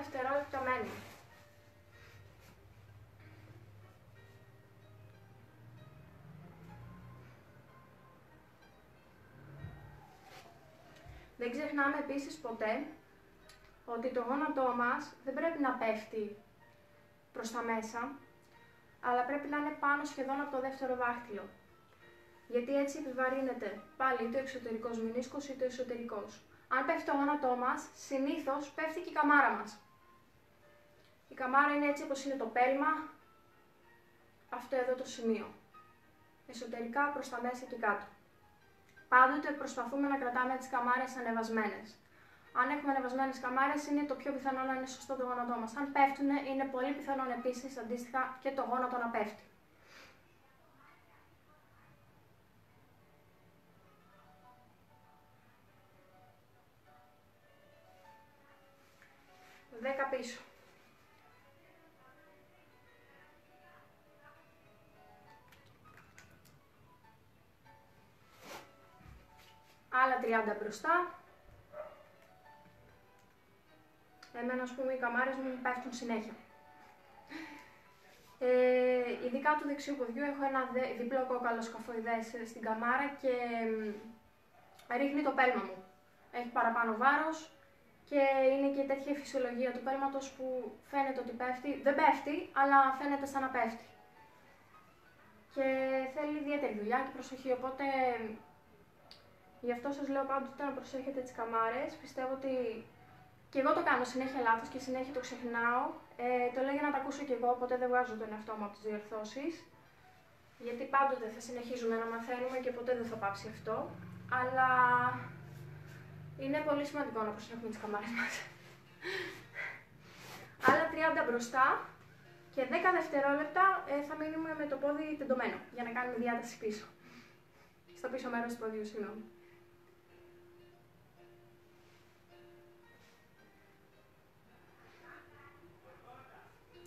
Δευτερόλεπτα μένει. Δεν ξεχνάμε επίσης ποτέ ότι το γόνατό μας δεν πρέπει να πέφτει προς τα μέσα, αλλά πρέπει να είναι πάνω σχεδόν από το δεύτερο δάχτυλο. Γιατί έτσι επιβαρύνεται πάλι το εξωτερικός μηνίσκος ή το εσωτερικός. Αν πέφτει το γόνατό μας, συνήθως πέφτει και η καμάρα μας. Η καμάρα είναι έτσι όπως είναι το πέλμα, αυτό εδώ το σημείο. Εσωτερικά προς τα μέσα και κάτω. Πάντοτε προσπαθούμε να κρατάμε τις καμάρες ανεβασμένες. Αν έχουμε ανεβασμένες καμάρες είναι το πιο πιθανό να είναι σωστό το γόνατό μας. Αν πέφτουν είναι πολύ πιθανό επίσης αντίστοιχα και το γόνατο να πέφτει. Δέκα πίσω. Μπροστά. Εμένα, ας πούμε, οι καμάρες μου πέφτουν συνέχεια. Ε, ειδικά του δεξιού ποδιού έχω ένα διπλό κόκαλο σκαφοειδές στην καμάρα και ρίχνει το πέλμα μου. Έχει παραπάνω βάρος και είναι και τέτοια η φυσιολογία του πέλματος που φαίνεται ότι πέφτει. Δεν πέφτει, αλλά φαίνεται σαν να πέφτει. Και θέλει ιδιαίτερη δουλειά και προσοχή, οπότε Γι' αυτό σας λέω πάντοτε να προσέχετε τις καμάρες. Πιστεύω ότι και εγώ το κάνω συνέχεια λάθος και συνέχεια το ξεχνάω. Ε, το λέω για να τα ακούσω και εγώ, οπότε δεν βγάζω τον εαυτό μου από τις διορθώσεις. Γιατί πάντοτε θα συνεχίζουμε να μαθαίνουμε και ποτέ δεν θα πάψει αυτό. Αλλά είναι πολύ σημαντικό να προσέχουμε τις καμάρες μας. <laughs> Άλλα 30 μπροστά και 10 δευτερόλεπτα ε, θα μείνουμε με το πόδι τεντωμένο για να κάνουμε διάταση πίσω. Στο πίσω μέρος του ποδιού, συγγνώμη.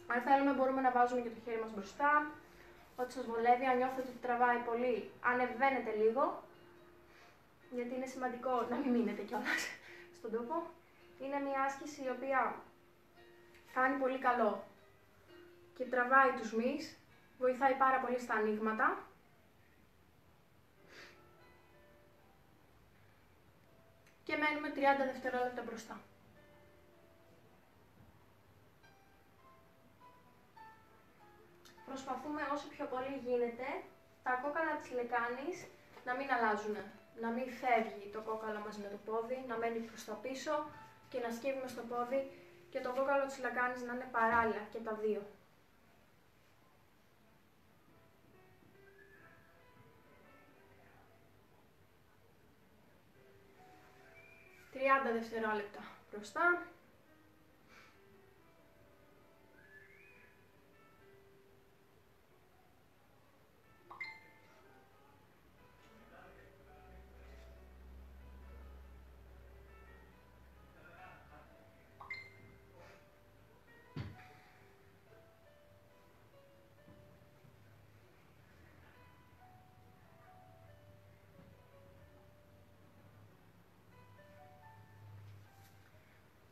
Αν θέλουμε μπορούμε να βάζουμε και το χέρι μας μπροστά, ό,τι σας βολεύει, αν νιώθετε ότι τραβάει πολύ, ανεβαίνετε λίγο, γιατί είναι σημαντικό να μην μείνετε κιόλας <laughs> στον τόπο. Είναι μια άσκηση η οποία κάνει πολύ καλό και τραβάει τους μυς, βοηθάει πάρα πολύ στα ανοίγματα. Και μένουμε 30 δευτερόλεπτα μπροστά. Προσπαθούμε όσο πιο πολύ γίνεται τα κόκαλα της λεκάνης να μην αλλάζουν. Να μην φεύγει το κόκαλο μας με το πόδι, να μένει προς τα πίσω και να σκύβουμε στο πόδι και το κόκαλο της λεκάνης να είναι παράλληλα και τα δύο. 30 δευτερόλεπτα μπροστά.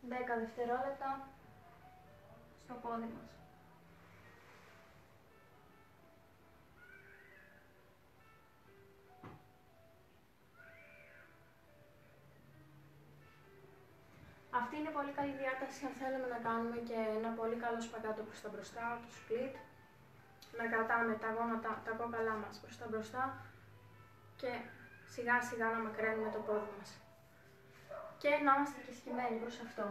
10 δευτερόλεπτα στο πόδι μας. Αυτή είναι πολύ καλή διάταση αν θέλουμε να κάνουμε και ένα πολύ καλό σπαγκάτο προς τα μπροστά, το split. Να κρατάμε τα γόνατα, τα κόκαλά μας προς τα μπροστά και σιγά σιγά να μακραίνουμε το πόδι μας. Και να είμαστε και σχημένοι προς αυτό.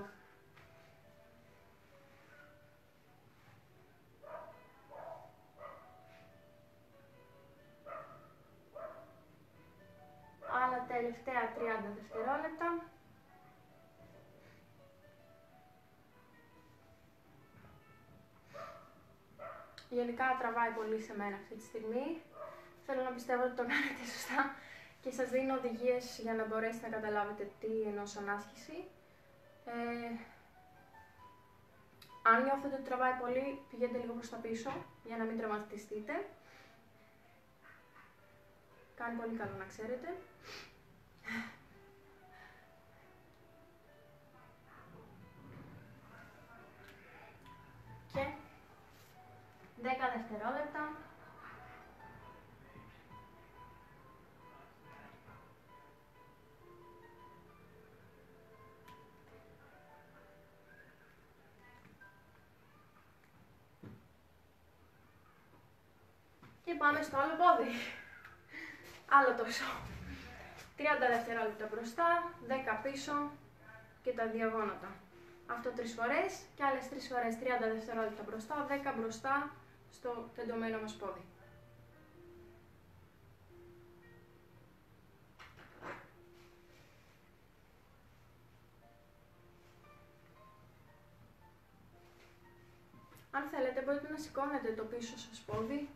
Άλλα τελευταία 30 δευτερόλεπτα. Γενικά τραβάει πολύ σε μένα αυτή τη στιγμή. Θέλω να πιστεύω ότι το κάνετε σωστά και σας δίνω οδηγίες για να μπορέσετε να καταλάβετε τι εννοώ σαν άσκηση. Ε, αν νιώθετε ότι τραβάει πολύ, πηγαίνετε λίγο προς τα πίσω για να μην τραυματιστείτε. Κάνει πολύ καλό να ξέρετε. Και 10 δευτερόλεπτα. Πάμε στο άλλο πόδι. Άλλο τόσο. 30 δευτερόλεπτα μπροστά, 10 πίσω και τα διαγώνατα. Αυτό τρεις φορές και άλλες τρεις φορές 30 δευτερόλεπτα μπροστά, 10 μπροστά, στο τεντωμένο μας πόδι. Αν θέλετε μπορείτε να σηκώνετε το πίσω σας πόδι,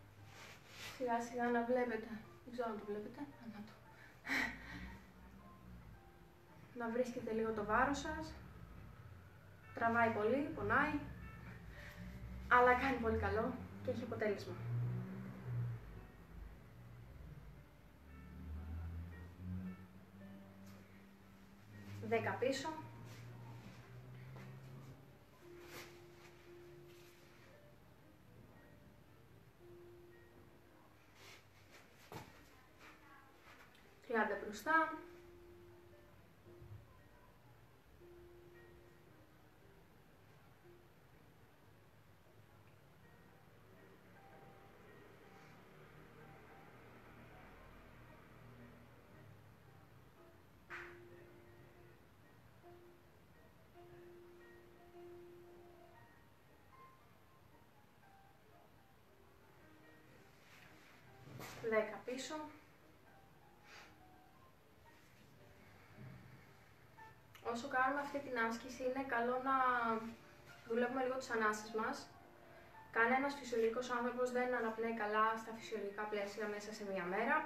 σιγά σιγά να βλέπετε, δεν ξέρω αν το βλέπετε, να το. να βρίσκετε λίγο το βάρος σας, τραβάει πολύ, πονάει, αλλά κάνει πολύ καλό και έχει αποτέλεσμα. Δέκα πίσω. Τριάντα μπροστά. Δέκα πίσω. Όσο κάνουμε αυτή την άσκηση είναι καλό να δουλεύουμε λίγο τις ανάσες μας. Κανένας φυσιολογικός άνθρωπος δεν αναπνέει καλά στα φυσιολογικά πλαίσια μέσα σε μία μέρα.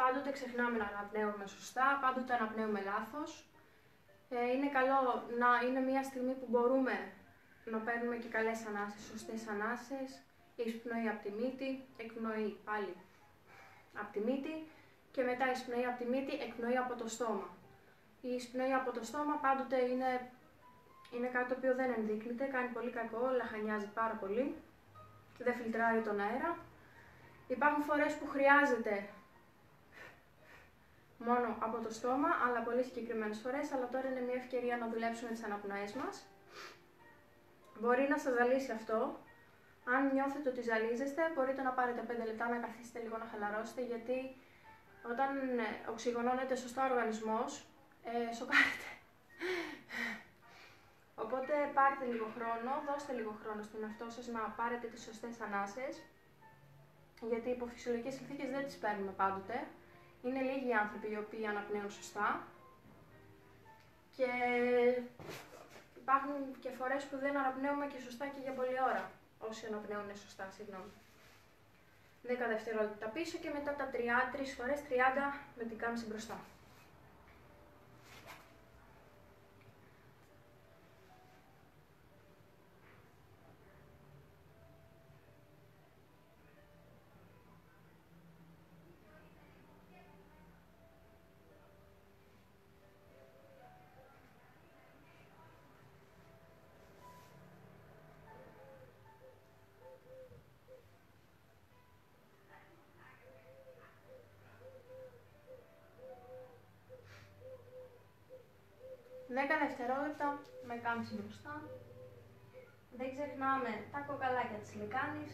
Πάντοτε ξεχνάμε να αναπνέουμε σωστά, πάντοτε αναπνέουμε λάθος. Ε, είναι καλό να είναι μία στιγμή που μπορούμε να παίρνουμε και καλές ανάσες, σωστές ανάσες, εισπνοή από τη μύτη, εκπνοή πάλι από τη μύτη και μετά εισπνοή από τη μύτη, εκπνοή από το στόμα. Η εισπνοή από το στόμα πάντοτε είναι, είναι κάτι το οποίο δεν ενδείκνυται, κάνει πολύ κακό, λαχανιάζει πάρα πολύ, δεν φιλτράρει τον αέρα. Υπάρχουν φορές που χρειάζεται μόνο από το στόμα, αλλά πολύ συγκεκριμένες φορές, αλλά τώρα είναι μια ευκαιρία να δουλέψουμε τις αναπνοές μας. Μπορεί να σας ζαλίσει αυτό, αν νιώθετε ότι ζαλίζεστε, μπορείτε να πάρετε 5 λεπτά να καθίσετε λίγο να χαλαρώσετε, γιατί όταν ε, οξυγονώνεται σωστά ο οργανισμός, ε, σοκάρετε. Οπότε πάρτε λίγο χρόνο, δώστε λίγο χρόνο στον εαυτό σας να πάρετε τις σωστές ανάσες, γιατί υπό φυσιολογικές συνθήκες δεν τις παίρνουμε πάντοτε. Είναι λίγοι οι άνθρωποι οι οποίοι αναπνέουν σωστά και υπάρχουν και φορές που δεν αναπνέουμε και σωστά και για πολλή ώρα όσοι αναπνέουν σωστά, συγγνώμη. 10 δευτερόλεπτα πίσω και μετά τα 3, 3 φορές 30 με την κάμψη μπροστά. Δευτερόλεπτα με κάμψη μπροστά. Δεν ξεχνάμε τα κοκαλάκια της λεκάνης.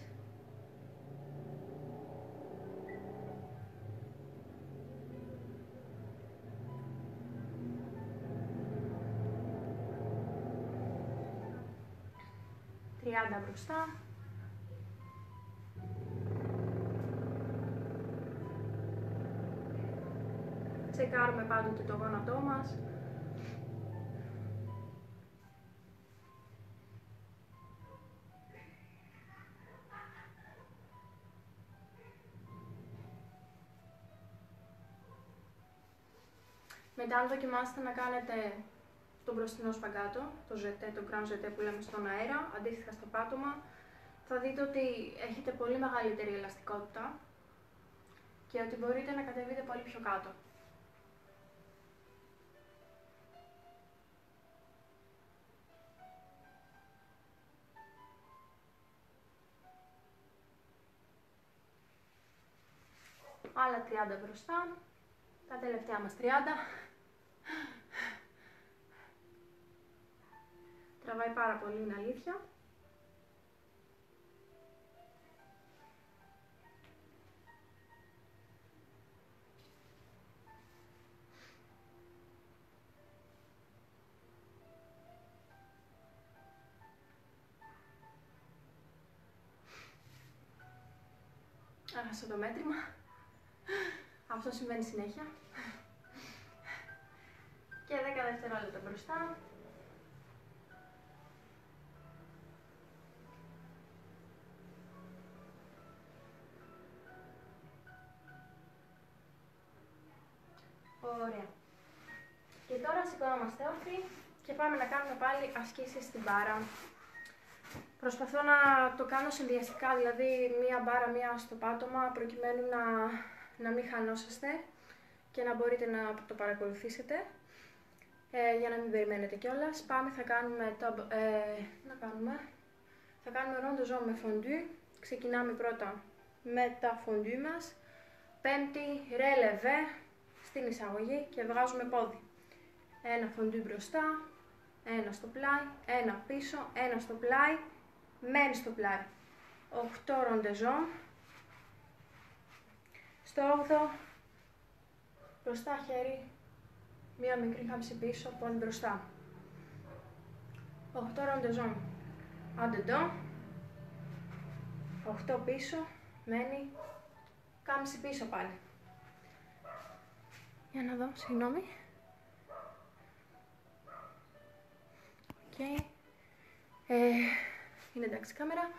Τριάντα μπροστά. Τσεκάρουμε πάντοτε το γόνατό μας. Μετά αν δοκιμάσετε να κάνετε το μπροστινό σπαγκάτο, το ζετέ, το ground ζετέ που λέμε στον αέρα, αντίστοιχα στο πάτωμα, θα δείτε ότι έχετε πολύ μεγαλύτερη ελαστικότητα και ότι μπορείτε να κατεβείτε πολύ πιο κάτω. Άλλα 30 μπροστά, τα τελευταία μας 30. Τραβάει πάρα πολύ, είναι αλήθεια. Έχασα το μέτρημα. Αυτό συμβαίνει συνέχεια. Και 10 δευτερόλεπτα μπροστά. Ωραία. Και τώρα σηκωνόμαστε όρθιοι και πάμε να κάνουμε πάλι ασκήσεις στην μπάρα. Προσπαθώ να το κάνω συνδυαστικά, δηλαδή μία μπάρα, μία στο πάτωμα, προκειμένου να, να μην χανόσαστε και να μπορείτε να το παρακολουθήσετε. Ε, για να μην περιμένετε κιόλας. Πάμε, θα κάνουμε το, ε, να κάνουμε, θα κάνουμε ρόντο με φοντού. Ξεκινάμε πρώτα με τα φοντού μας. Πέμπτη, ρελεβέ, στην εισαγωγή και βγάζουμε πόδι. Ένα φοντού μπροστά, ένα στο πλάι, ένα πίσω, ένα στο πλάι, μένει στο πλάι. 8 ροντεζό. Στο 8 μπροστά χέρι, μία μικρή χάμψη πίσω, πόδι μπροστά. 8 ροντεζό. Άντε 8 πίσω, μένει, κάμψη πίσω πάλι. Για να δω, συγγνώμη. Οκ. Ε, είναι εντάξει κάμερα.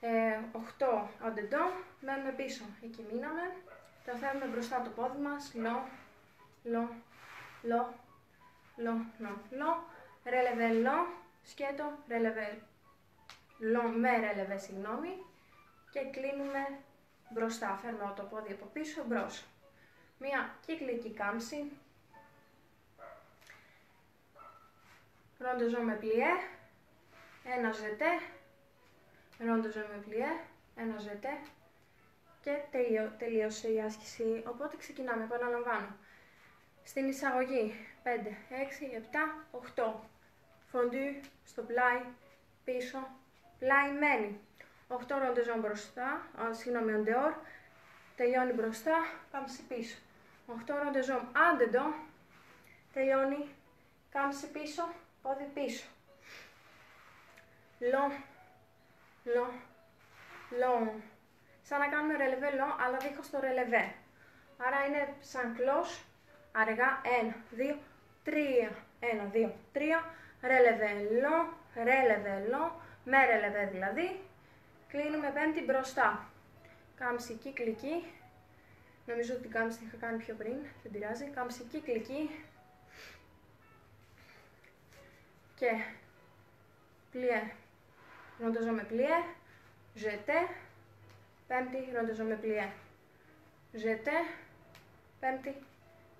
Ε, 8 αντεντό, μένουμε πίσω. Εκεί μείναμε. Το φέρουμε μπροστά το πόδι μας. Λο, λο, λο, λο, λο, λο. Ρελεβέ, λο, σκέτο, ρελεβέ, λο, με ρελεβέ, συγγνώμη. Και κλείνουμε μπροστά. Φέρνω το πόδι από πίσω, μπρος μία κυκλική κάμψη, ρόντεζο με πλιέ, ένα ζετέ, ρόντεζο με πλιέ, ένα ζετέ και τελείωσε η άσκηση. Οπότε ξεκινάμε, επαναλαμβάνω. Στην εισαγωγή 5, 6, 7, 8. Φοντού στο πλάι, πίσω, πλάι μένει. 8 ρόντεζο μπροστά, συγγνώμη, αντεόρ, τελειώνει μπροστά, κάμψη πίσω. 8 ροντεζόμ άντεντο, τελειώνει, κάμψη πίσω, πόδι πίσω. Λο, λο, λο. Σαν να κάνουμε ρελεβέ λο, αλλά δίχως το ρελεβέ. Άρα είναι σαν κλός, αργά, 1, 2, 3, 1, 2, 3, ρελεβέ λο, ρελεβέ λο, με ρελεβέ δηλαδή. Κλείνουμε πέμπτη μπροστά. Κάμψη κυκλική, Νομίζω ότι την κάμψη την είχα κάνει πιο πριν, δεν πειράζει. Κάμψη κυκλική. Και πλιέ. Ροντεζό με πλιέ. Ζετέ. Πέμπτη, ροντεζό με πλιέ. Ζετέ. Πέμπτη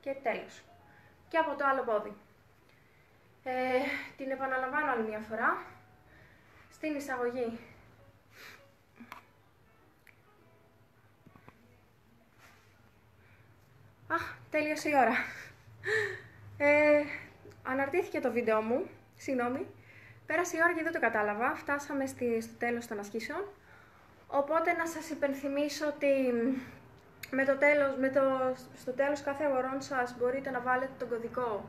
και τέλος. Και από το άλλο πόδι. Ε, την επαναλαμβάνω άλλη μια φορά. Στην εισαγωγή Αχ, τέλειωσε η ώρα. Ε, αναρτήθηκε το βίντεο μου, συγγνώμη, πέρασε η ώρα και δεν το κατάλαβα, φτάσαμε στη, στο τέλος των ασκήσεων, οπότε να σας υπενθυμίσω ότι με το τέλος, με το, στο τέλος κάθε αγορών σας μπορείτε να βάλετε τον κωδικό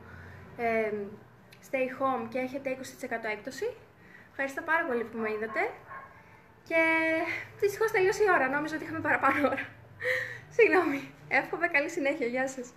ε, Stay Home και έχετε 20% έκπτωση. Ευχαριστώ πάρα πολύ που με είδατε. Και δυστυχώς τελείωσε η ώρα. Νόμιζα ότι είχαμε παραπάνω ώρα. <laughs> Συγγνώμη. Εύχομαι καλή συνέχεια. Γεια σας.